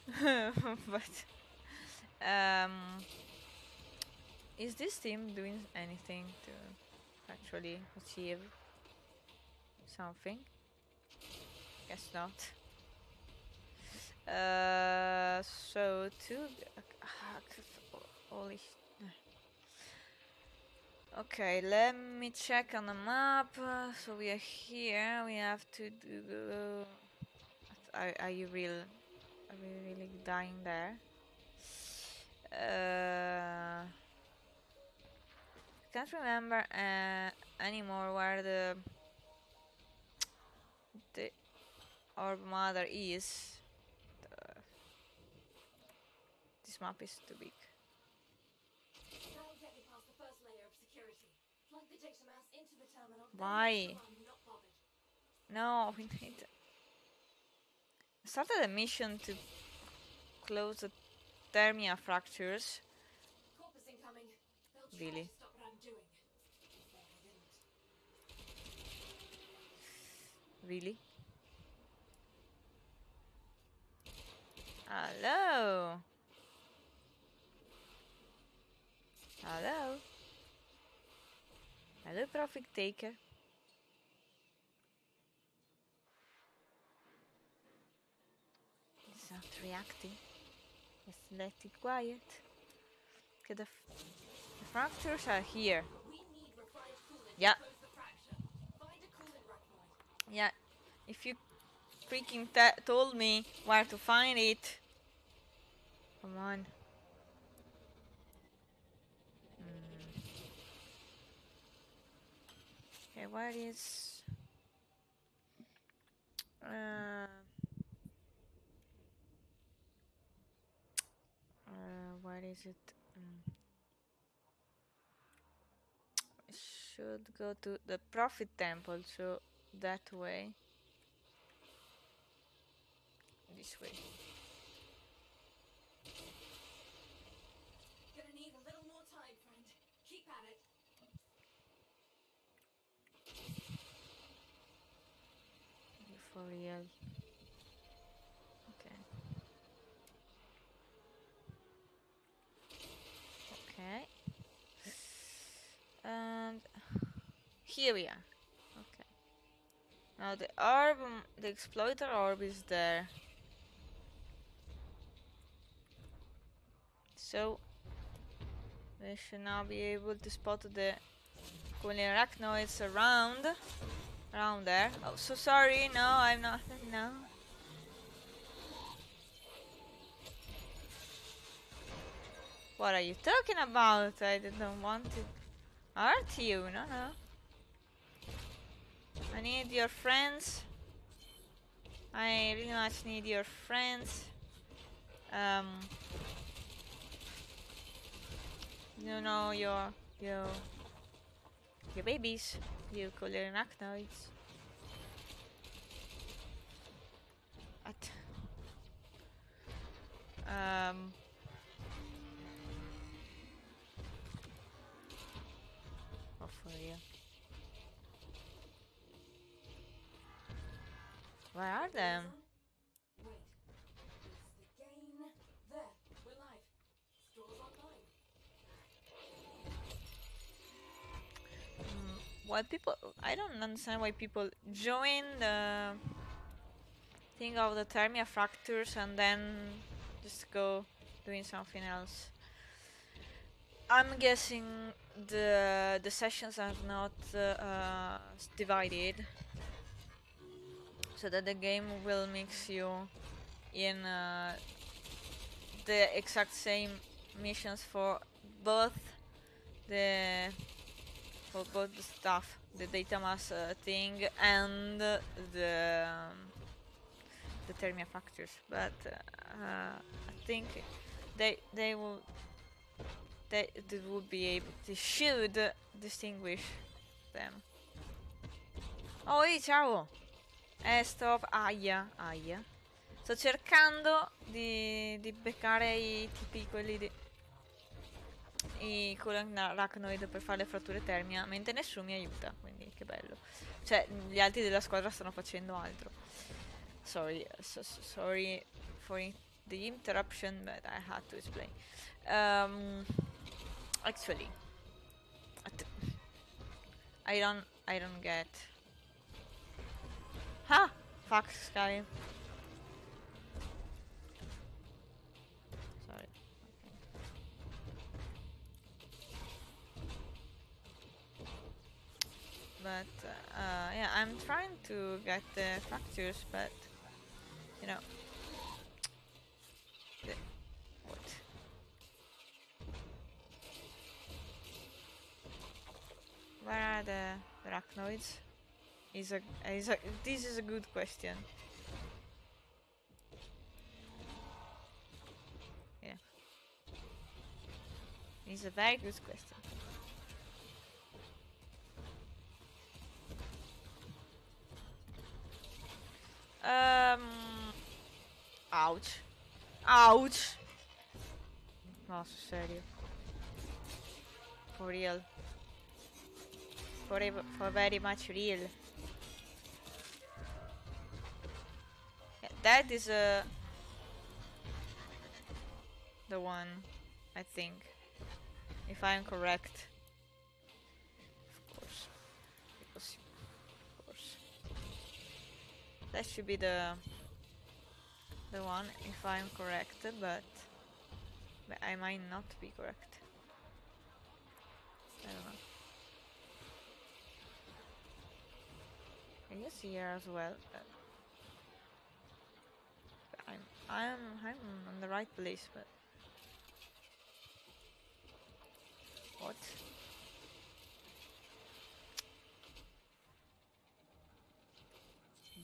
*laughs* but um, is this team doing anything to actually achieve something? Guess not. Uh, so to holy. Okay, let me check on the map. Uh, so we are here. We have to do. Are, are you real? Are we really dying there? Uh, can't remember uh, anymore where the the orb mother is. Uh, this map is too big. That'll get me past the first layer of security. Plug the data mass into the terminal. then Why? No, we need. Started a mission to close the thermia fractures. Really? Really? Hello. Hello. Hello, Profit Taker. It's not reacting. Just let it quiet. Okay, the, the fractures are here. Yeah. Yeah, if you freaking told me where to find it. Come on. Hmm. Okay, where is. Uh, uh, where is it? Mm. Should go to the Prophet Temple, so that way. This way. Gonna need a little more time, friend. Keep at it. For real. Okay. Okay. And here we are. Okay. Now the orb, mm, the exploiter orb is there. So we should now be able to spot the cooling arachnoids around, around there. Oh, so sorry. No, I'm not. *laughs* No. What are you talking about? I didn't want to hurt you. No, no. I need your friends. I really much need your friends. Um, you know your your your babies, you cooler arachnoids. What? Um. Where are them? Wait. It's the gain. There. We're live. Store's online. Mm, why people I don't understand why people join the thing of the thermia fractures and then just go doing something else. I'm guessing the the sessions are not uh, uh, divided so that the game will mix you in uh, the exact same missions for both the for both the stuff, the data mass uh, thing and the um, the thermia fractures. But uh, I think they they will they, they would be able they should distinguish them. Oh, ehi, ciao! Eh, sto... Aia, aia. Sto cercando di, di beccare i tipi, quelli di... I arachnoid per fare le fratture termia, mentre nessuno mi aiuta, quindi che bello. Cioè, gli altri della squadra stanno facendo altro. Sorry, so- so- sorry for the interruption, but I had to explain. Um, actually, I don't, I don't get. Ha! Fuck, Sky. Sorry. But uh, yeah, I'm trying to get the fractures, but you know, the, what? Where are the arachnoids? Is a is a this is a good question. Yeah, it's a very good question. Um, ouch, ouch. No, sul serio. For real. For, for very much real. That is uh, the one, I think, if I'm correct. Of course, because of course, that should be the the one if I'm correct, but, but I might not be correct. I don't know. I guess here as well. But I'm I'm on the right place, but what?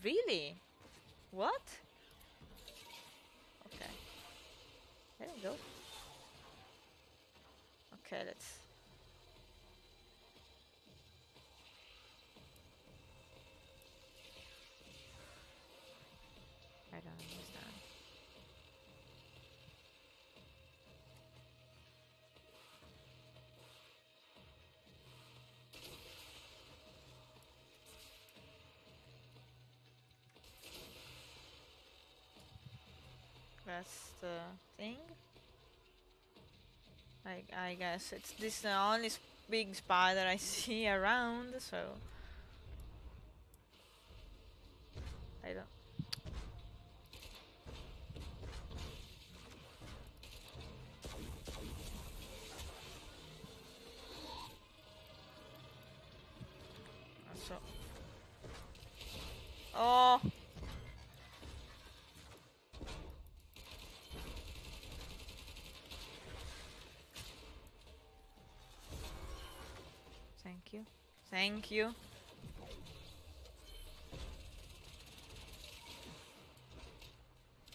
Really? What? Okay. There we go. Okay, let's. That's uh, the thing. I I guess it's this the only big spider I *laughs* see around, so I don't. So. Oh. Thank you. Thank you.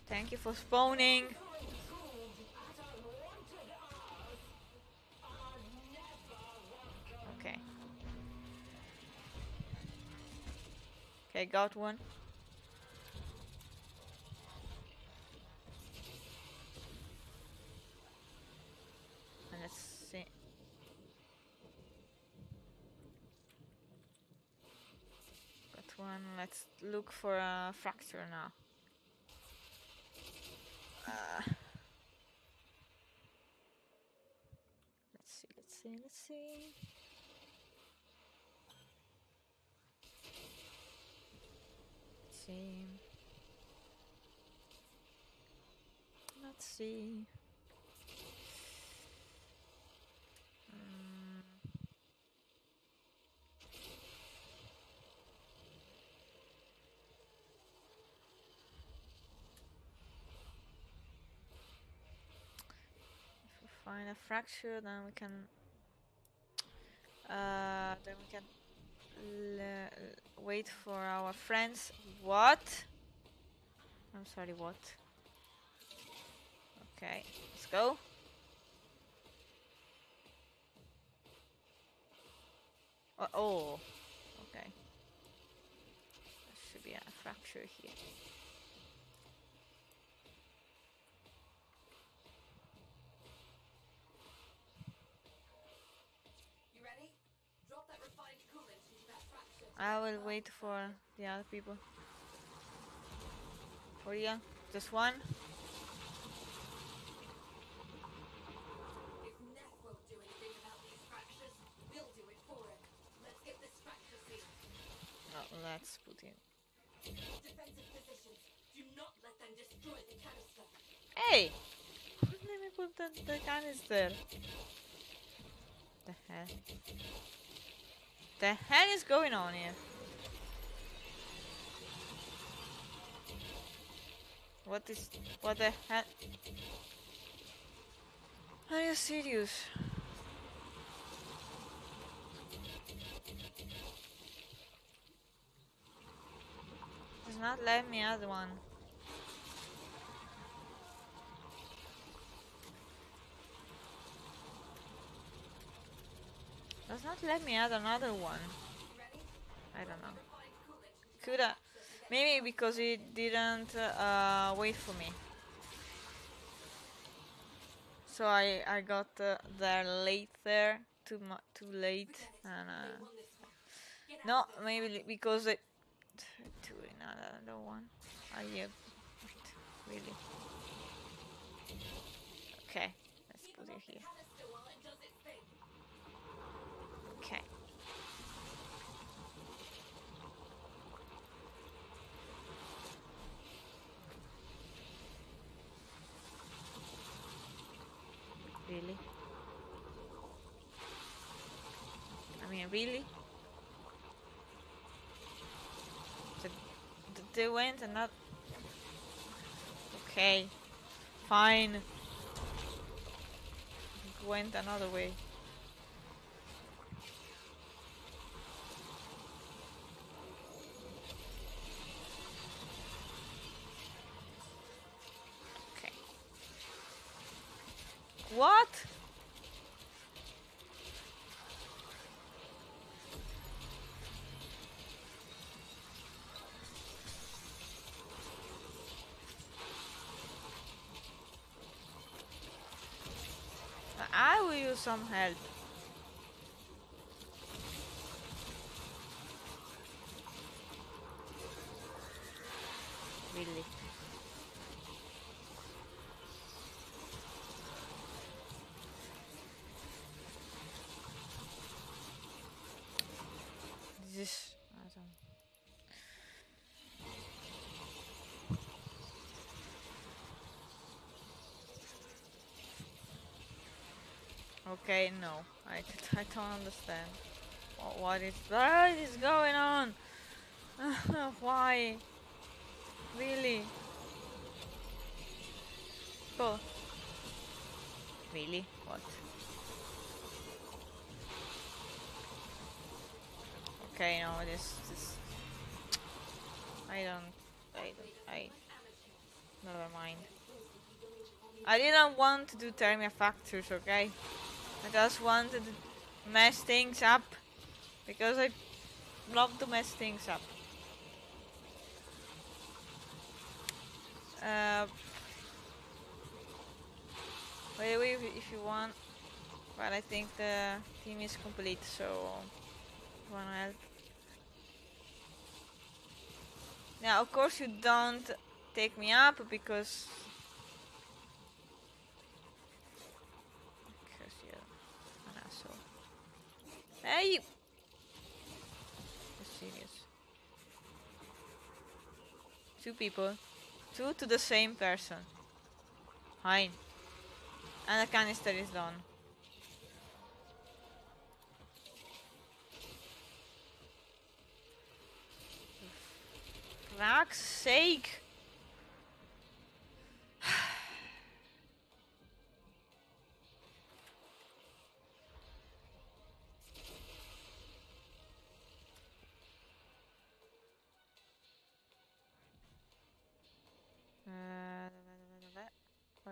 Thank you for spawning. Okay. Okay, got one. And let's see. Got one. Let's look for a fracture now. Uh, let's see, let's see, let's see. Let's see. Let's see. Mm. If we find a fracture, then we can. Uh, then we can wait for our friends. What? I'm sorry. What? Okay, let's go. Uh, oh, okay. There should be a fracture here. I will wait for the other people. For you, just one. Let's put in. Hey! Let me put the, the canister. The hell? The hell is going on here? What is. What the hell? Are you serious? Does not let me add one. Does not let me add another one. I don't know. Coulda. Maybe because it didn't uh, wait for me. So I I got uh, there later, too mu- too late, and uh, no, maybe because it doing another one. I uh, really. Okay, let's put it here. Canister while it does its thing. Okay. Really? I mean, really? The, the, they went and not. Okay. Fine. Went another way. Some help. Really. This I don't. Okay, no. I, I don't understand. What, what is what is going on? *sighs* Why? Really? Cool. Really? What? Okay, no, this, this. I don't. I. I. Never mind. I didn't want to do Thermia Fractures, okay? I just wanted to mess things up. Because I love to mess things up. Uh, way, if you want, but I think the team is complete, so you wanna help. Now, of course, you don't take me up. Because you're an asshole. Hey! you-. Two people. Two to the same person. Fine. And the canister is done. Fuck's sake!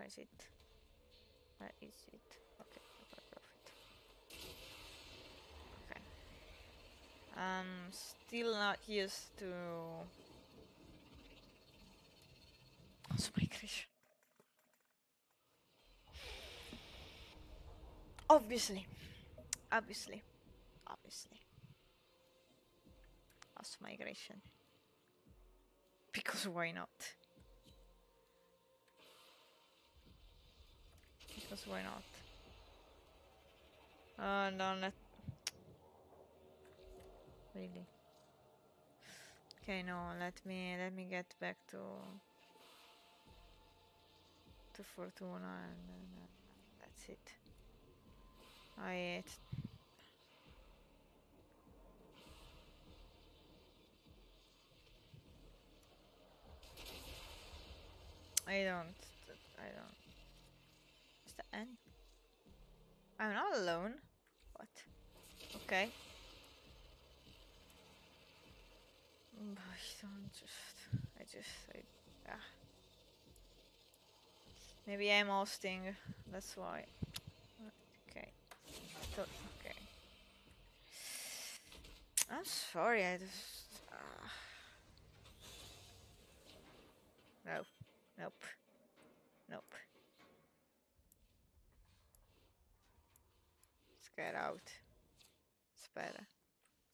Is it? Where is it? Okay, profit. Okay. I'm still not used to host migration. Obviously. Obviously. Obviously. Also migration. Because why not? Because why not? Uh, no, let. Really. Okay, no. Let me let me get back to to Fortuna, and, then uh, that's it. I ate. I don't. I don't. Is there any? I'm not alone. What? Okay. Mm, I just. I just. I. Ah. Maybe I'm hosting. That's why. Okay. Thought. Okay. I'm sorry. I just. ah. No. Nope. Let's get out. It's better.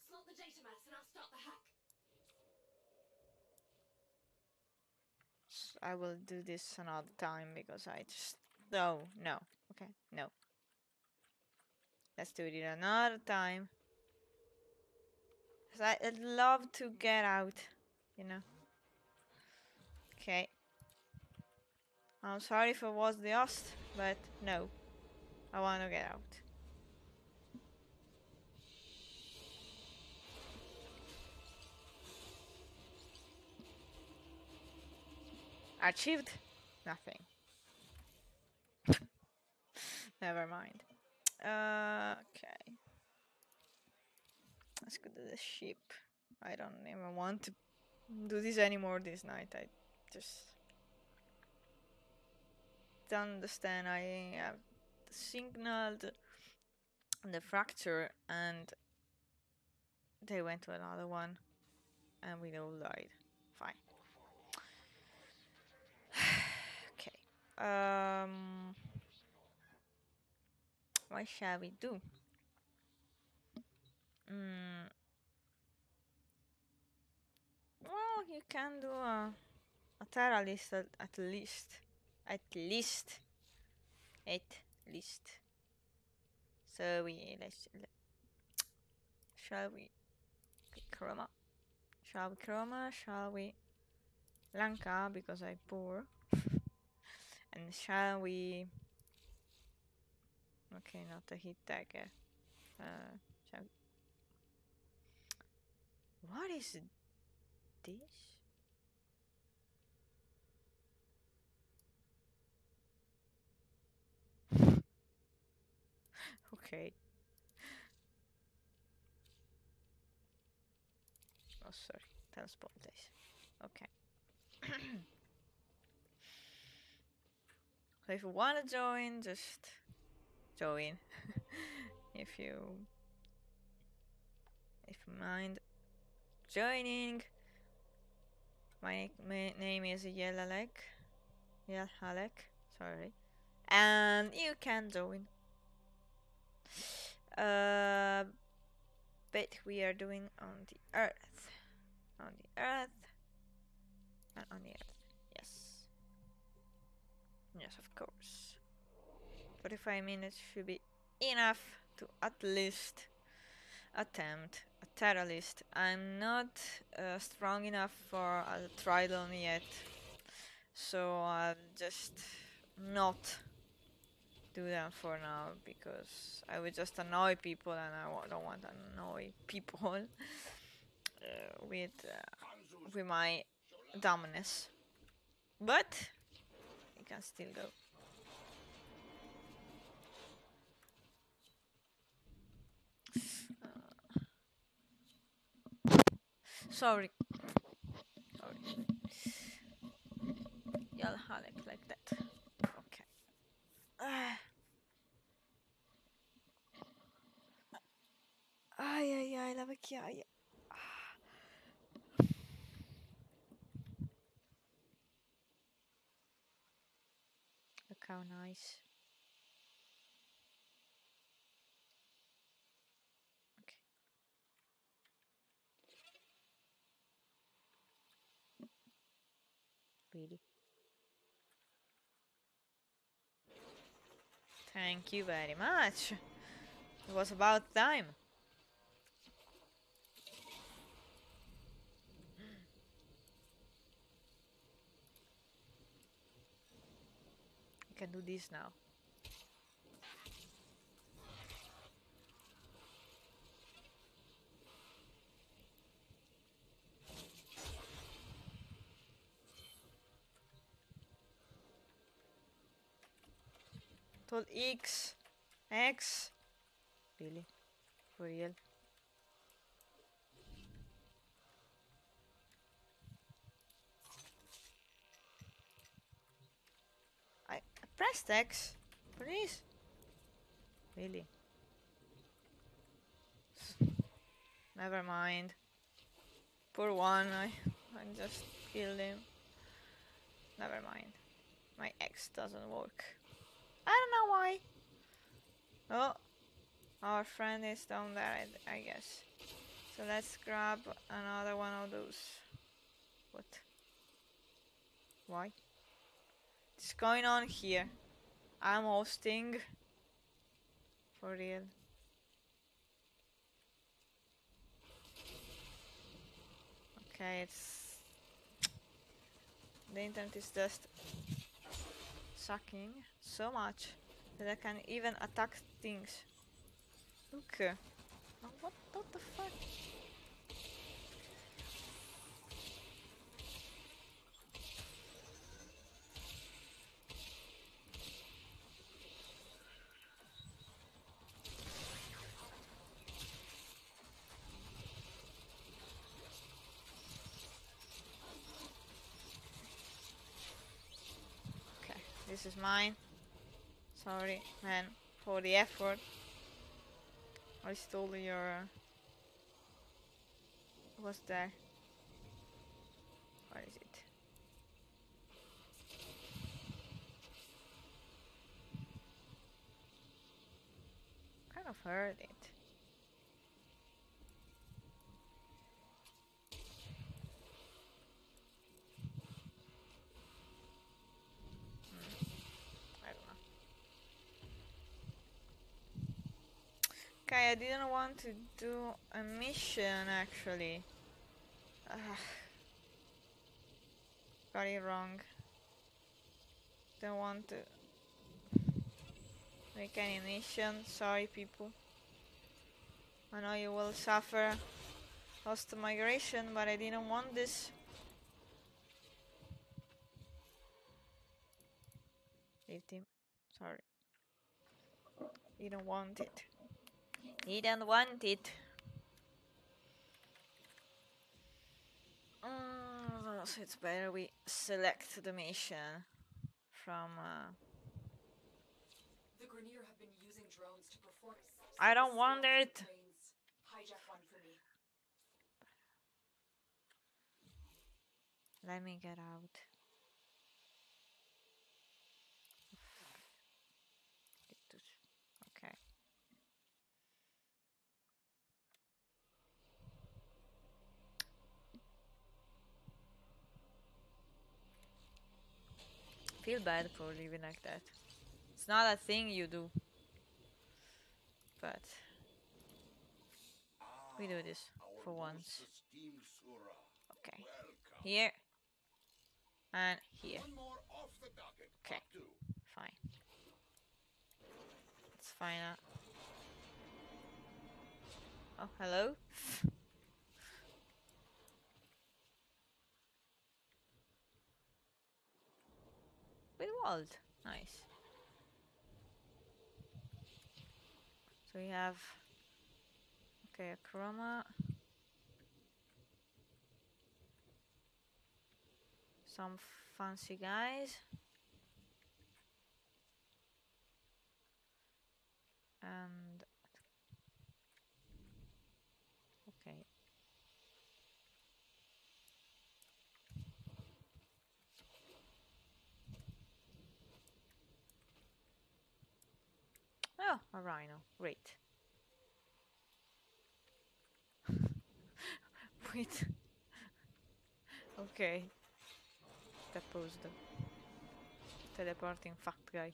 Slot the data mass and I'll start the hack. I will do this another time because I just no no okay no. Let's do it another time. 'Cause I, I'd love to get out, you know. Okay. I'm sorry if I was the host, but no. I want to get out. Achieved nothing. *laughs* Never mind. Uh, okay. Let's go to the ship. I don't even want to do this anymore this night. I just don't understand. I have signaled the fracture and they went to another one and we all died. Fine. okay. Um what shall we do? Mm. Well, you can do a, a Teralyst at, at least. At least. At least. So we let's le- shall we chroma? Shall we chroma? Shall we Lanka because I poor? And shall we Okay, not a hit dagger. Uh, shall- what is this? *laughs* okay. Oh, sorry. Transportation. Okay. *clears throat* so if you want to join, just join. *laughs* if you if you mind joining, my, my name is Yelalek. Yelalek, sorry, and you can join. Uh, but we are doing on the earth, on the earth, and on the earth. Yes, of course. Forty-five minutes should be enough to at least attempt a Teralyst. I'm not uh, strong enough for a Tridolon yet, so I'll just not do that for now because I would just annoy people and I don't want to annoy *laughs* people uh, with uh, with my dumbness. But can still go. Sorry. Sorry. Y'all Halek like that. Okay. Ah. Ai ai ai, la vecchiaia. How nice. Okay. Really? Thank you very much. It was about time. Can do this now. Told X. X. Really? For real? Pressed X. This? Really? Never mind. Poor one, I, I just killed him. Never mind. My X doesn't work. I don't know why. Oh, our friend is down there, I, I guess. So let's grab another one of those. What? Why? What's going on here? I'm hosting. For real. Okay, it's. The internet is just sucking so much that I can even attack things. Look. What, what the fuck? Okay, this is mine. Sorry, man, for the effort. I stole your. Uh, what's there? What is it? Kind of heard it. I don't know. Okay, I didn't want to do a mission actually. Ugh. Got it wrong. Don't want to. make any mission. Sorry, people. I know you will suffer loss to migration, but I didn't want this. Leave him. Sorry. don't want it. He didn't want it. Mm, so it's better we select the mission from. Uh, The Grineer have been using drones to perform. I don't want it. Hijack one for me. Let me get out. Okay. Feel bad for living like that. It's not a thing you do. But we do this for once. Okay. Here and here. Okay. Fine. It's fine. Uh. Oh, hello? *laughs* With Wald. Nice. So we have. Okay, a chroma. Some fancy guys. and okay oh a rhino great *laughs* wait okay that posed teleporting fuck guy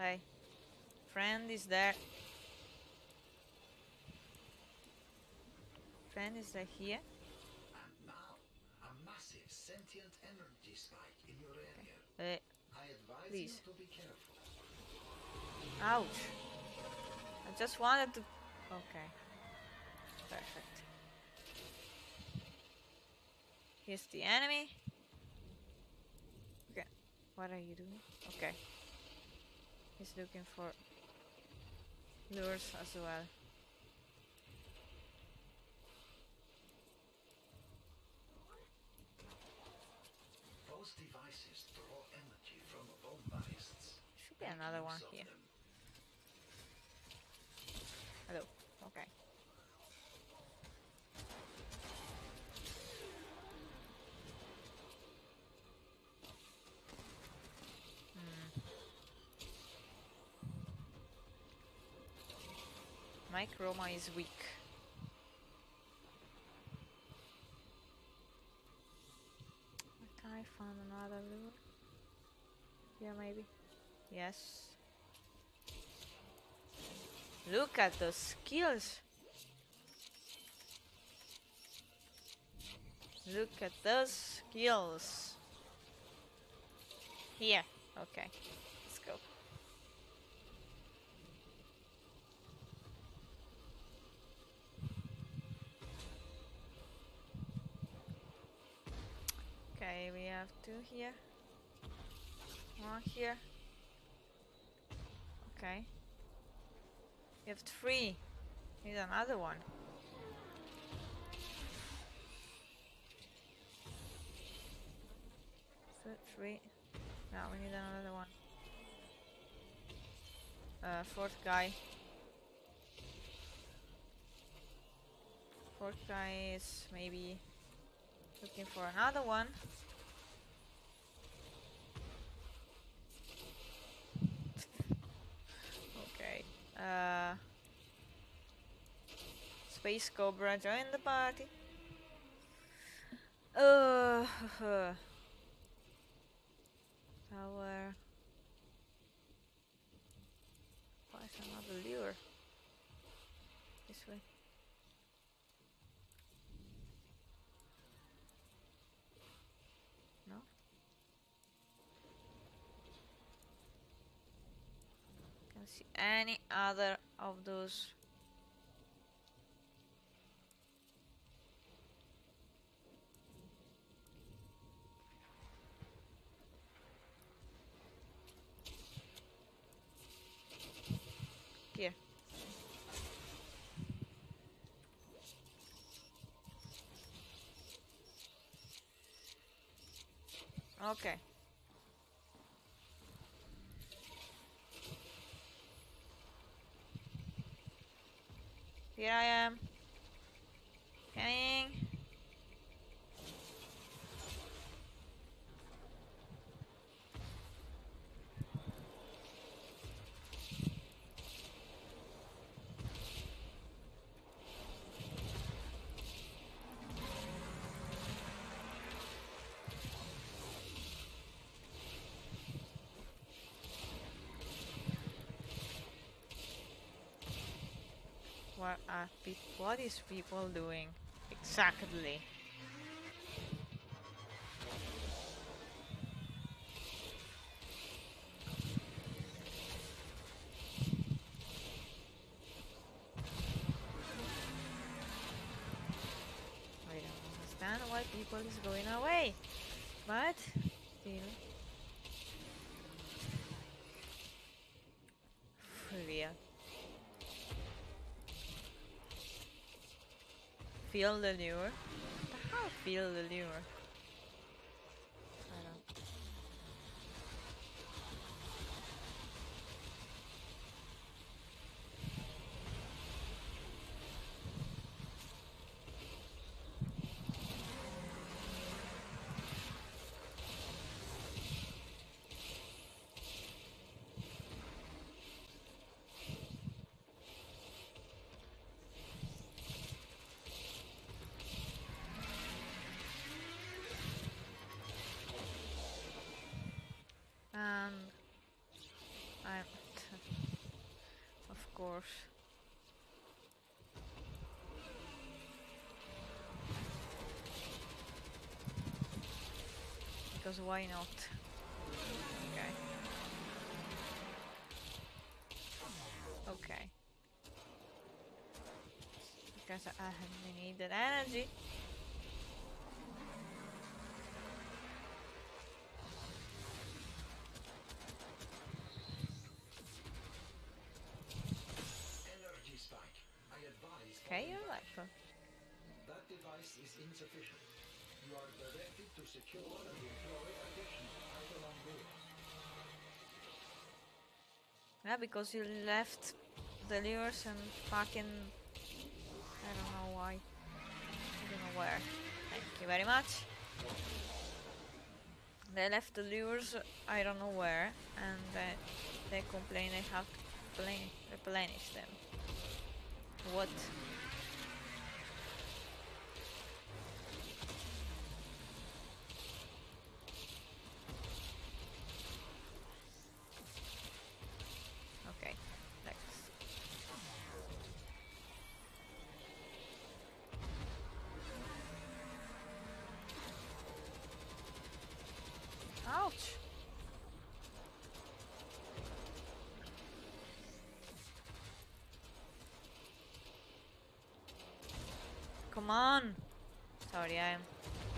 Hi. Friend is there. Friend is there here. And now, a massive sentient energy spike in your area. Uh, I advise please. you be careful. ouch. I just wanted to. Okay. Perfect. Here's the enemy. Okay. What are you doing? Okay. He's looking for lures as well. Devices be another one here. them. Hello. Okay. Hmm. My chroma is weak. Can I find another lure? Yeah, maybe. Look at those skills. Look at those skills. Here. Okay. Let's go. Okay, we have two here. One here. Okay. You have three. Need another one. So three. Now we need another one. Uh, fourth guy. Fourth guy is maybe looking for another one. Okay. Uh, Space Cobra join the party. Uh, *laughs* tower. Where's another lure? This way. No? See any other of those. Here. Okay. Here I am. Coming. What is people doing exactly? Feel the lure? Hell feel the lure? Because why not? Okay. Okay. Because I I need that energy. Energy Okay, falling you're like That device is insufficient. You are directed to secure and additional. Yeah, because you left the lures and fucking I don't know why. I don't know where. Thank you very much. They left the lures I don't know where and uh, they complain they have to replenish them. What? Sorry, I'm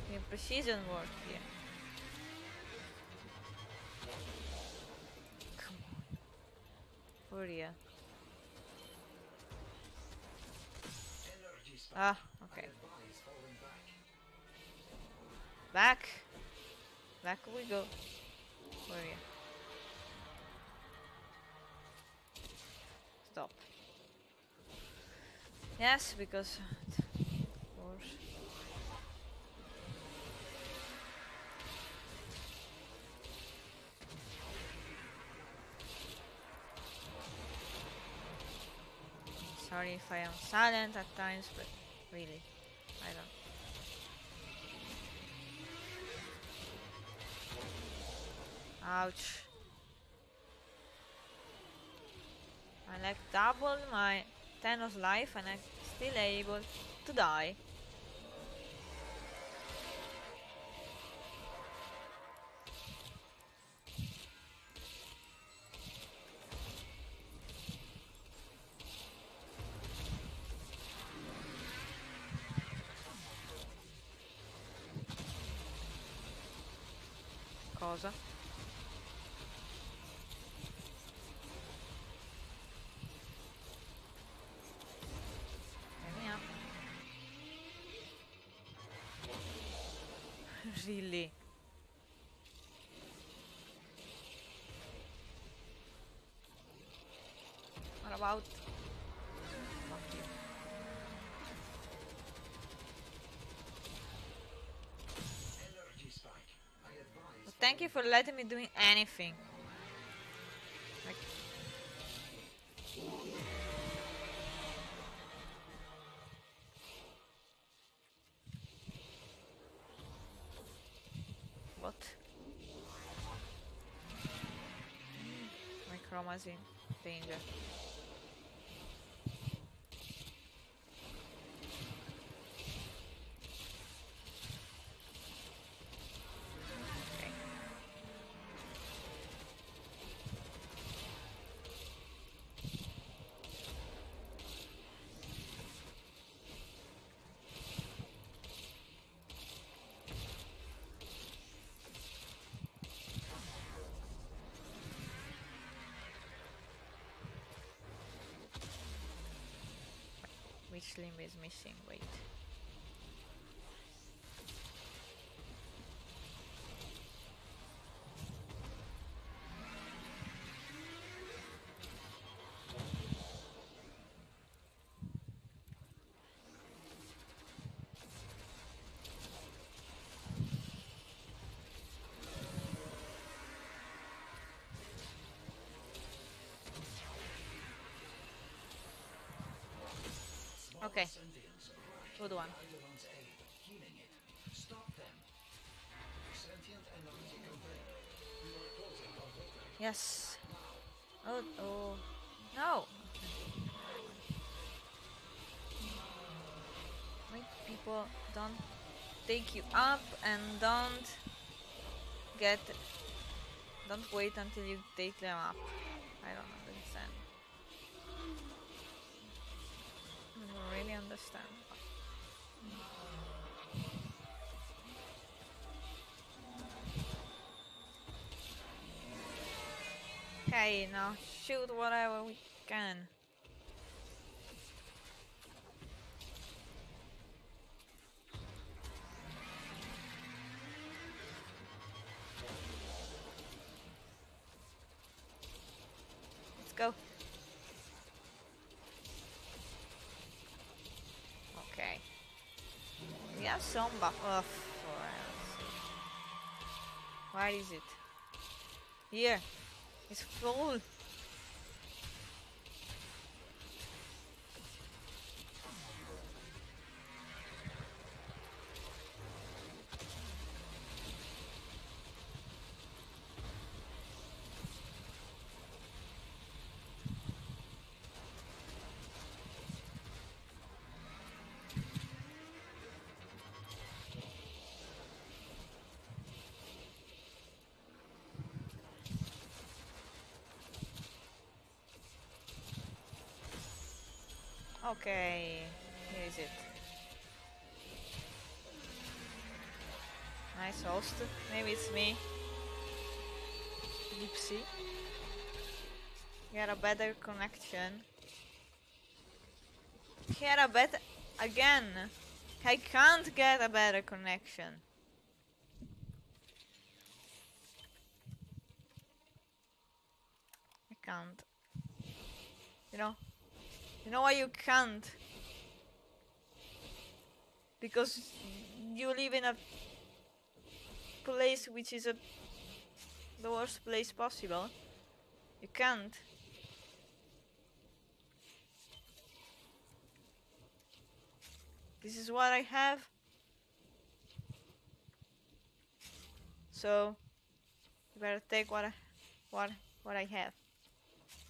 doing precision work here. Come on. For real. Ah, okay. back. Back! Back we go. Where are you? Stop. Yes, because of course. I am silent at times, but really, I don't. Ouch. I like double my Thanos life and I'm still able to die. Really? What about... Thank you for letting me doing anything. In danger. Okay. Limb is missing? Wait. Okay. Sentients rush Good one. Eidolon's aid, healing it. Stop them. Sentient energy contained. You are closing contact rate. Yes. Oh, oh. No. Wait, people don't take you up and don't get. Don't wait until you take them up. Now shoot whatever we can. Let's go. Okay. We have some buff. Oh. Where is it? Here. It's full. Okay, here is it. Nice host. Maybe it's me. Gypsy. Get a better connection. Get a better again. I can't get a better connection. I can't. You know? You know why you can't? Because you live in a place which is a the worst place possible. You can't. This is what I have. So you better take what I what what I have.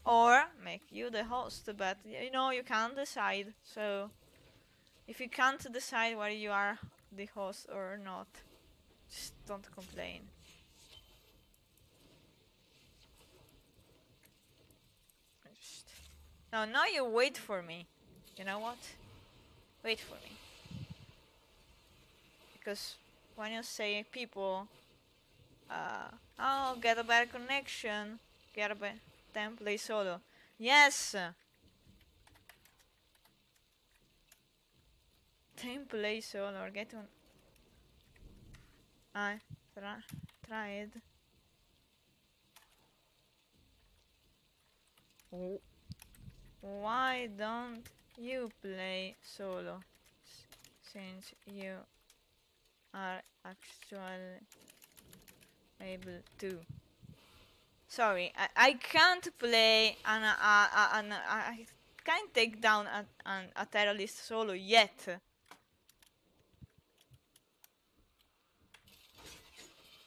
Or make you the host, but you know you can't decide. So if you can't decide whether you are the host or not, just don't complain. Now, now you wait for me. You know what? Wait for me. Because when you say people Uh, oh, get a better connection. Get a better. Then play solo. Yes. Then play solo or get one. I tried. Why don't you play solo? Since you are actually able to. Sorry, I, I can't play an, uh, uh, an I can't take down a, an, a Teralyst solo yet.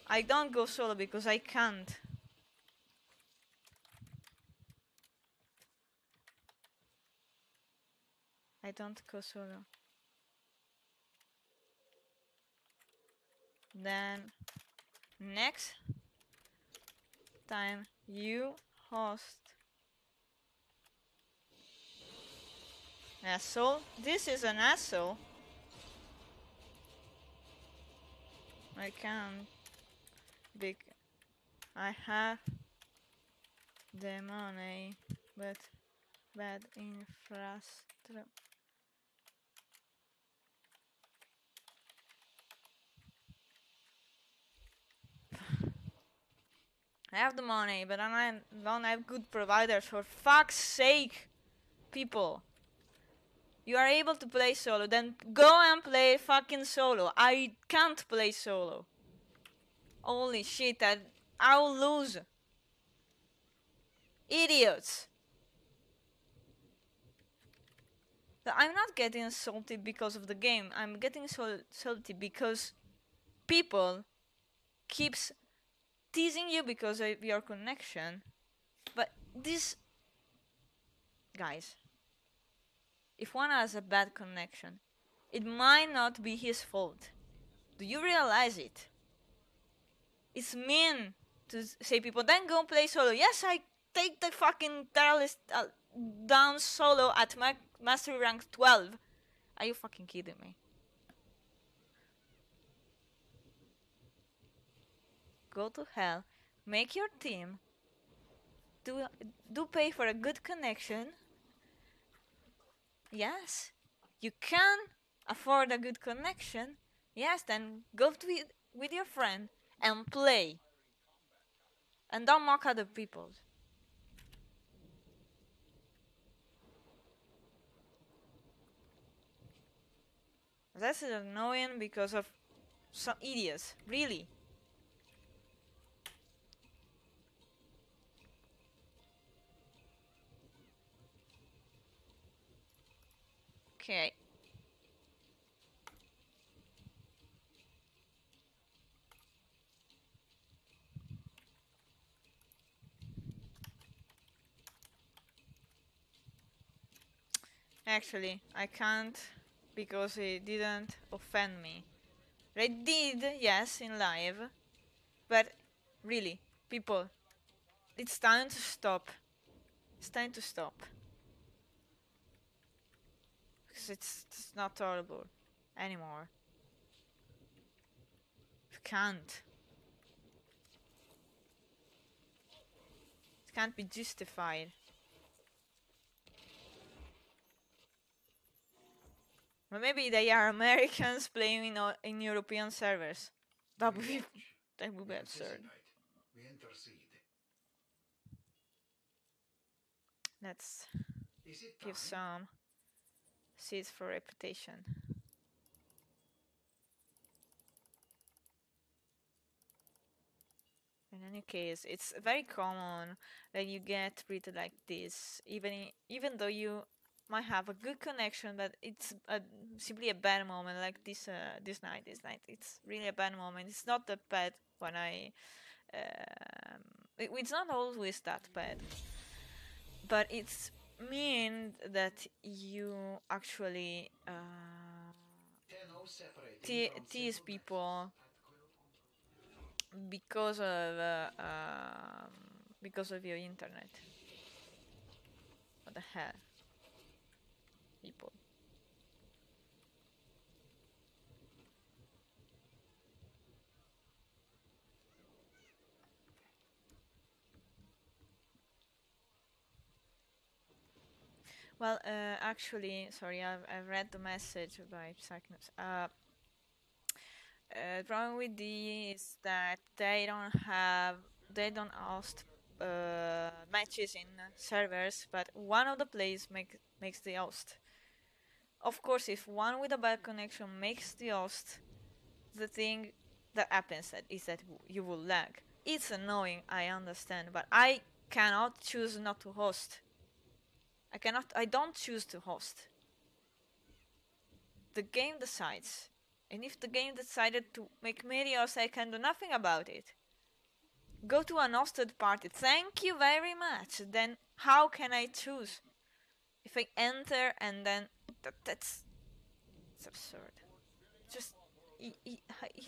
I don't go solo because I can't. I don't go solo. Then next time you host asshole. This is an asshole. I can't. I have the money, but bad infrastructure. I have the money, but I don't have good providers. For fuck's sake, people. You are able to play solo, then go and play fucking solo. I can't play solo. Holy shit, I, I'll lose. Idiots. I'm not getting salty because of the game. I'm getting so salty because people keeps teasing you because of your connection. But this guys, if one has a bad connection, it might not be his fault. Do you realize it? It's mean to say people then go play solo. Yes, I take the fucking Teralyst uh, down solo at ma- mastery rank 12. Are you fucking kidding me? Go to hell. Make your team. Do do pay for a good connection. Yes, you can afford a good connection. Yes, then go to it with your friend and play. And don't mock other people. That's annoying because of some idiots, really. Okay. Actually, I can't because it didn't offend me. They did, yes, in live, but really, people, it's time to stop. It's time to stop. Because it's, it's not tolerable anymore. You can't. It can't be justified. Or maybe they are *laughs* Americans playing in, in European servers. That would be, that would be absurd. anticipate. We intercede. Let's give some seeds for reputation. In any case, it's very common that you get treated like this, even even though you might have a good connection, but it's a, simply a bad moment, like this uh, this night. This night, it's really a bad moment. It's not that bad when I. Um, it, it's not always that bad, but it's mean that you actually uh, te- tease people because of uh, um, because of your internet. What the hell, people? Well, uh, actually, sorry, I've, I've read the message by Psychnos. Uh, uh, the problem with D is that they don't have, they don't host uh, matches in servers, but one of the players make, makes the host. Of course, if one with a bad connection makes the host, the thing that happens that is that you will lag. It's annoying, I understand, but I cannot choose not to host. I cannot. I don't choose to host. The game decides, and if the game decided to make me the host, I can do nothing about it. Go to an hosted party. Thank you very much. Then how can I choose? If I enter and then that, that's it's absurd. Just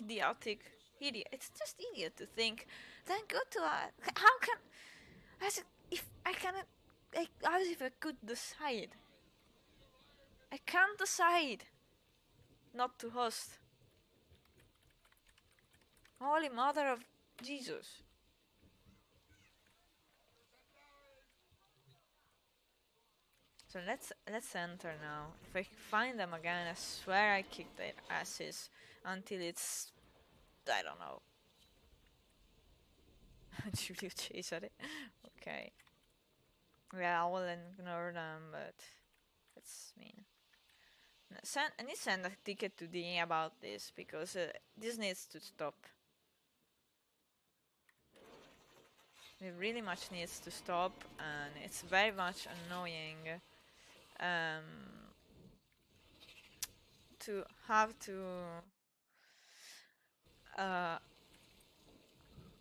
idiotic. Idiot. It's just idiot to think. Then go to a. How can? I As if I cannot. I, as if I could decide. I can't decide. Not to host. Holy Mother of Jesus. So let's let's enter now. If I find them again, I swear I kick their asses until it's I don't know. *laughs* Giulio Cesare. Okay. Yeah, I will ignore them, but it's mean. Send, I need to send a ticket to D about this because uh, this needs to stop. It really much needs to stop, and it's very much annoying um, to have to uh,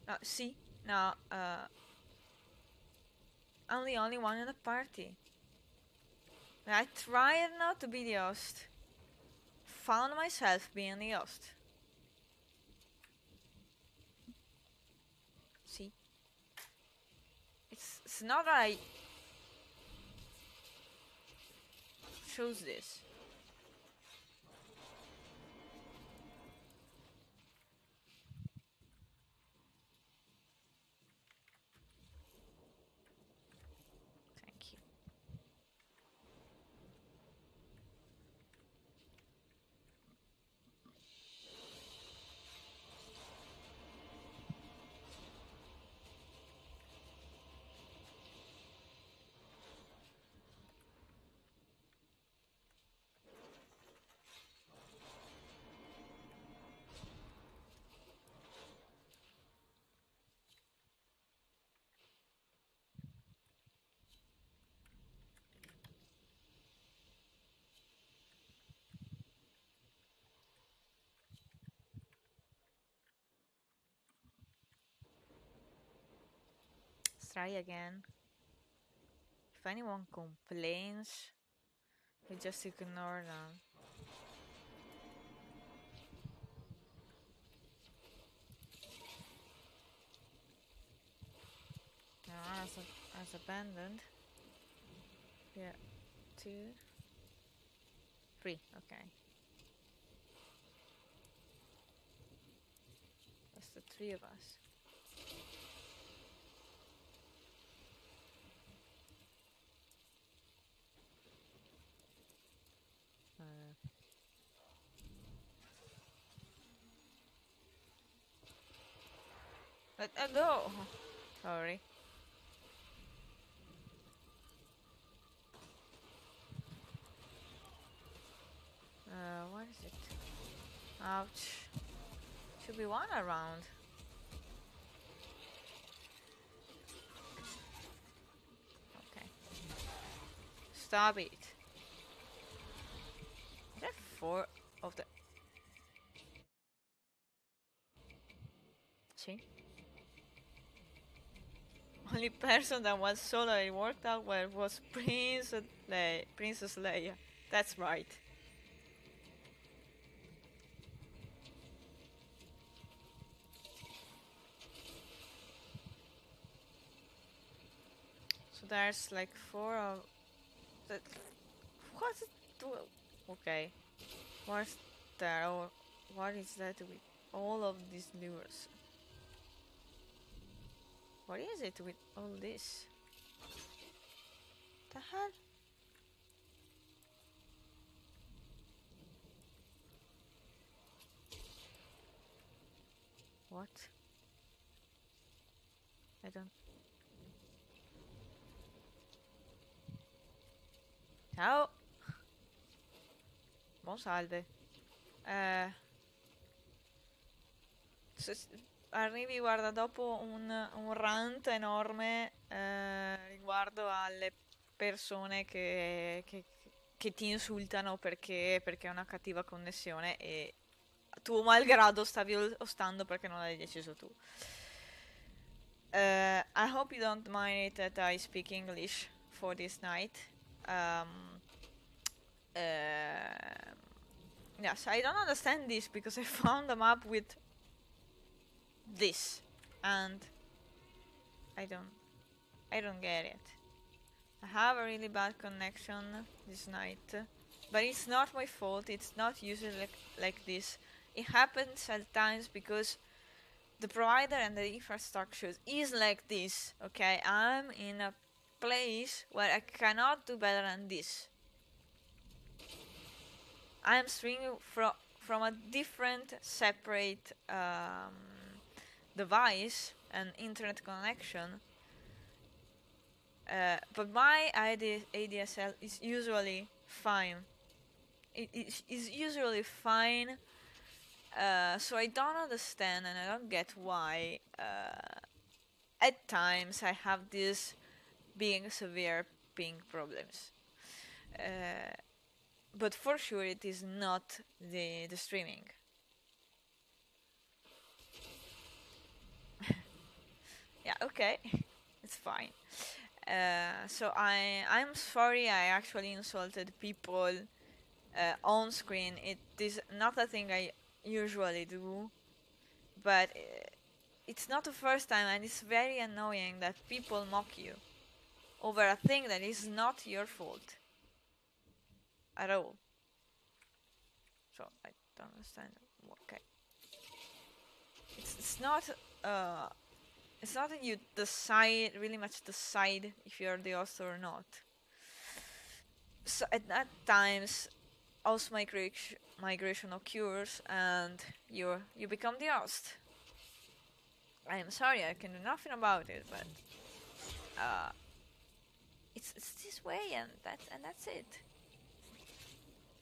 uh, see now uh, I'm the only one in the party. I tried not to be the host. Found myself being the host. See? It's it's not that I chose this. Thank you. Let's try again. If anyone complains, we just ignore them. Now, as, as abandoned. Yeah, two, three. Okay. That's the three of us. Uh, Let uh, go. Sorry. Uh, what is it? Ouch. Should be one around. Okay. Stop it. Is that four of the... See? Only person that was solo it worked out well was Prince uh, Le- Princess Leia. That's right. So there's like four of that. Do- Okay, what's there? Or what is that with all of these lures? What is it with all this? The hell? What? I don't... Ciao! Bon salve. Uh... arrivi, guarda, dopo un, un rant enorme eh, riguardo alle persone che, che- che ti insultano perché, perché è una cattiva connessione e tuo malgrado stavi ostando perché non l'hai deciso tu. Uh, I hope you don't mind it that I speak English for this night. Um, uh, yes, I don't understand this because I found a map with this, and I don't, I don't get it. I have a really bad connection this night, but it's not my fault. It's not usually like, like this. It happens at times because the provider and the infrastructure is like this. Okay, I'm in a place where I cannot do better than this. I'm streaming from from a different, separate um, device and internet connection. Uh, but my ID, ADSL is usually fine. It is usually fine. Uh, so I don't understand and I don't get why uh, at times I have these being severe ping problems. Uh, but for sure it is not the the streaming. Yeah, okay, *laughs* it's fine. Uh, so I I'm sorry I actually insulted people uh, on screen. It is not a thing I usually do, but uh, it's not the first time, and it's very annoying that people mock you over a thing that is not your fault at all. So I don't understand. Okay, it's it's not uh it's not that you decide really much decide if you're the host or not. So at that times, host migration migration occurs and you you become the host. I am sorry, I can do nothing about it, but uh, it's it's this way, and that's and that's it.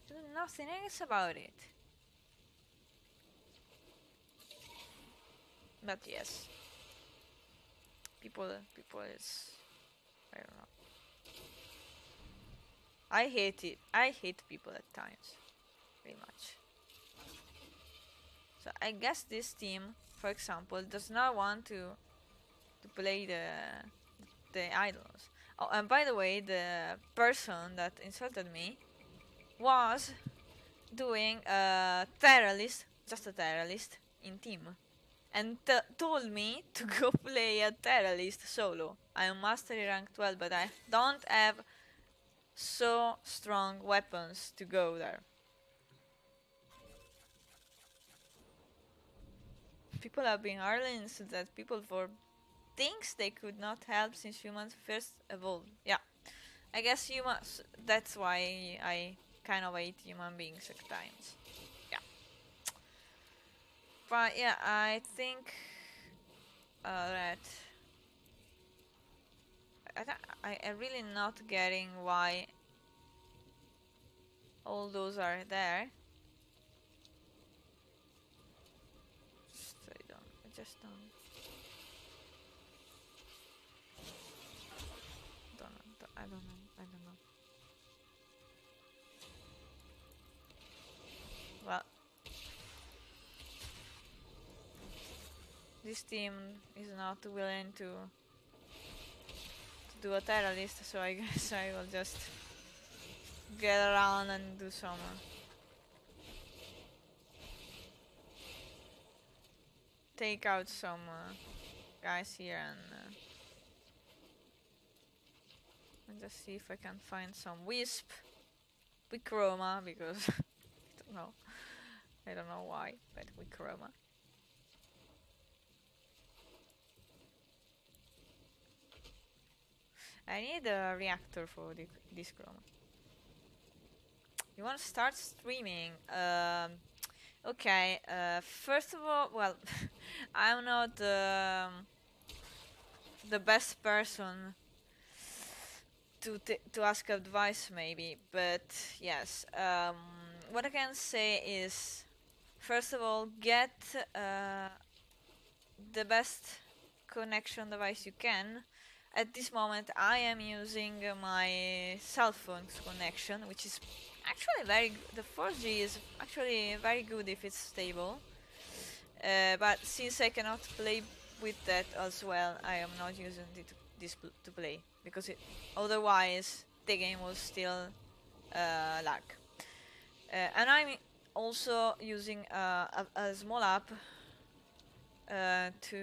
Do nothing else about it. But yes, people people is I don't know. I hate it. I hate people at times, very much. So I guess this team, for example, does not want to to play the the idols. Oh, and by the way, the person that insulted me was doing a Teralyst, just a Teralyst, in team, and told me to *laughs* go play a Teralyst solo. I am mastery rank 12, but I don't have so strong weapons to go there. People have been hardly insulted people for things they could not help since humans first evolved. Yeah, I guess humans. That's why I kind of hate human beings at times. But yeah, I think uh, that I, don't- I I'm really not getting why all those are there. Just I don't. I just don't. Don't. I don't know. This team is not willing to to do a Teralyst, so I guess *laughs* I will just get around and do some. take out some uh, guys here and uh, and just see if I can find some wisp with chroma because *laughs* I don't know I don't know why but with chroma I need a reactor for the, this chroma you want to start streaming um, Okay, uh, first of all, well, *laughs* I'm not um, the best person to to ask advice, maybe, but yes, um, what I can say is, first of all, get uh, the best connection device you can. At this moment, I am using my cell phone's connection, which is actually very. The 4G is actually very good if it's stable. Uh, but since I cannot play with that as well, I am not using it this to play because it, otherwise the game will still uh, lag. Uh, and I'm also using uh, a, a small app uh, to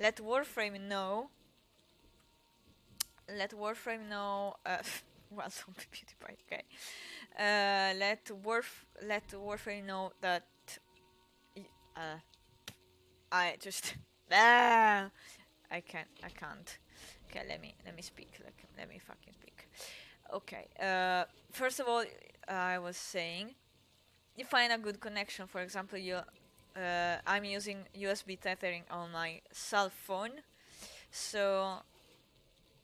let Warframe know. Let Warframe know. Uh, *laughs* well, zombie PewDiePie. Okay. Uh, let Warf let Warframe know that. Uh, I just. *laughs* Ah, I can't. I can't. Okay, let me let me speak. Let, let me fucking speak. Okay. Uh, first of all, I was saying, you find a good connection. For example, you. Uh, I'm using USB tethering on my cell phone, so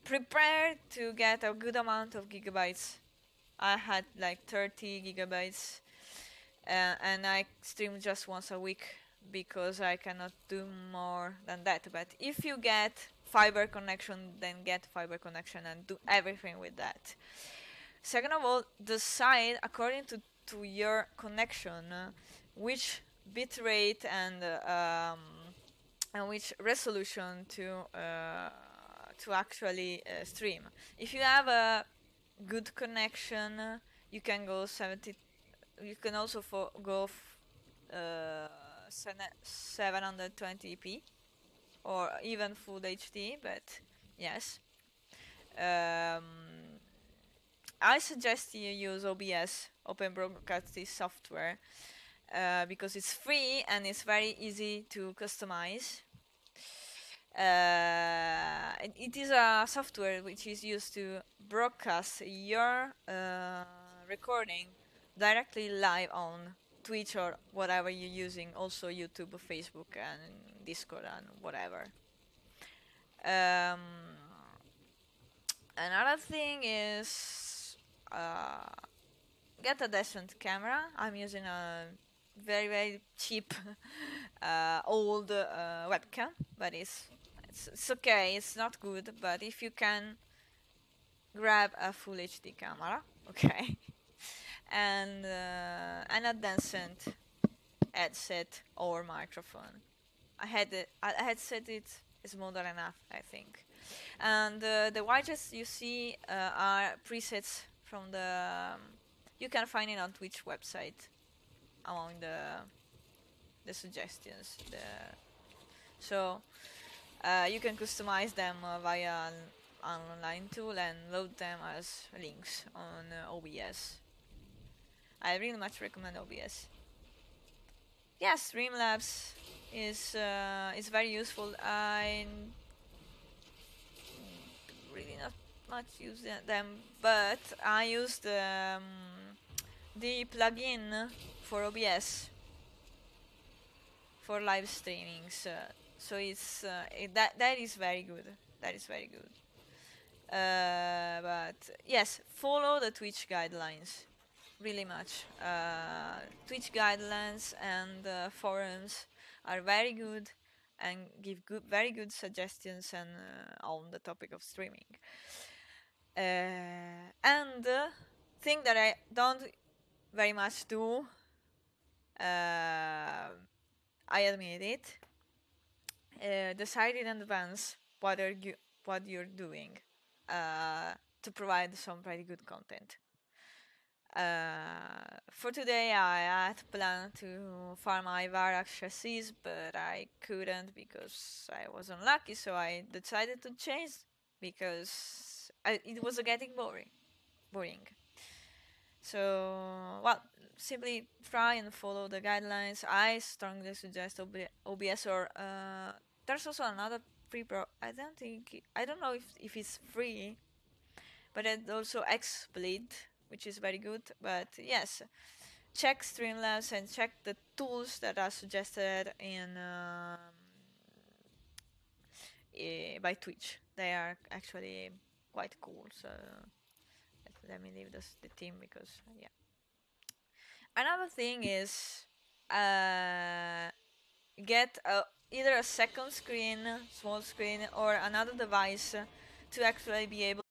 prepare to get a good amount of gigabytes. I had like 30 gigabytes, uh, and I stream just once a week because I cannot do more than that. But if you get fiber connection, then get fiber connection and do everything with that. Second of all, decide according to, to your connection uh, which bitrate and uh, um, and which resolution to uh, to actually uh, stream. If you have a good connection, you can go 70. You can also go f- uh, 720p or even full HD. But yes, um, I suggest you use OBS, Open Broadcasting Software, uh, because it's free and it's very easy to customize. Uh, it- is a software which is used to broadcast your uh, recording directly live on Twitch or whatever you're using, also YouTube, or Facebook, and Discord, and whatever. Um, another thing is uh, get a decent camera. I'm using a very very cheap *laughs* uh, old uh, webcam, but it's, it's it's okay. It's not good, but if you can grab a full HD camera, *laughs* okay, and uh, and a decent headset or microphone. I had it, a headset it is more than enough, I think. And uh, the widgets you see uh, are presets from the. Um, you can find it on Twitch website among the the suggestions. The so uh, you can customize them uh, via an, online tool and load them as links on uh, OBS. I really much recommend OBS. Yes, Streamlabs is uh, is very useful. I really not much use them, but I use the um, the plugin for OBS for live streamings. So it's uh, it, that that is very good. That is very good. Uh, but yes, follow the Twitch guidelines really much. Uh, Twitch guidelines and uh, forums are very good and give good, very good suggestions and uh, on the topic of streaming. And thing that I don't very much do, uh, I admit it. Uh, decide in advance what are you what you're doing uh, to provide some pretty good content. Uh, for today, I had planned to farm my Ivara chassis, but I couldn't because I was unlucky. So I decided to change because I, it was getting boring. Boring. So, well, simply try and follow the guidelines. I strongly suggest OB- OBS or uh, there's also another free pro. I don't think I don't know if if it's free, but it also XSplit, which is very good. But yes, check Streamlabs and check the tools that are suggested in um, eh, by Twitch. They are actually quite cool. So let, let me leave this the team because yeah. Another thing is uh, get a, either a second screen, small screen, or another device to actually be able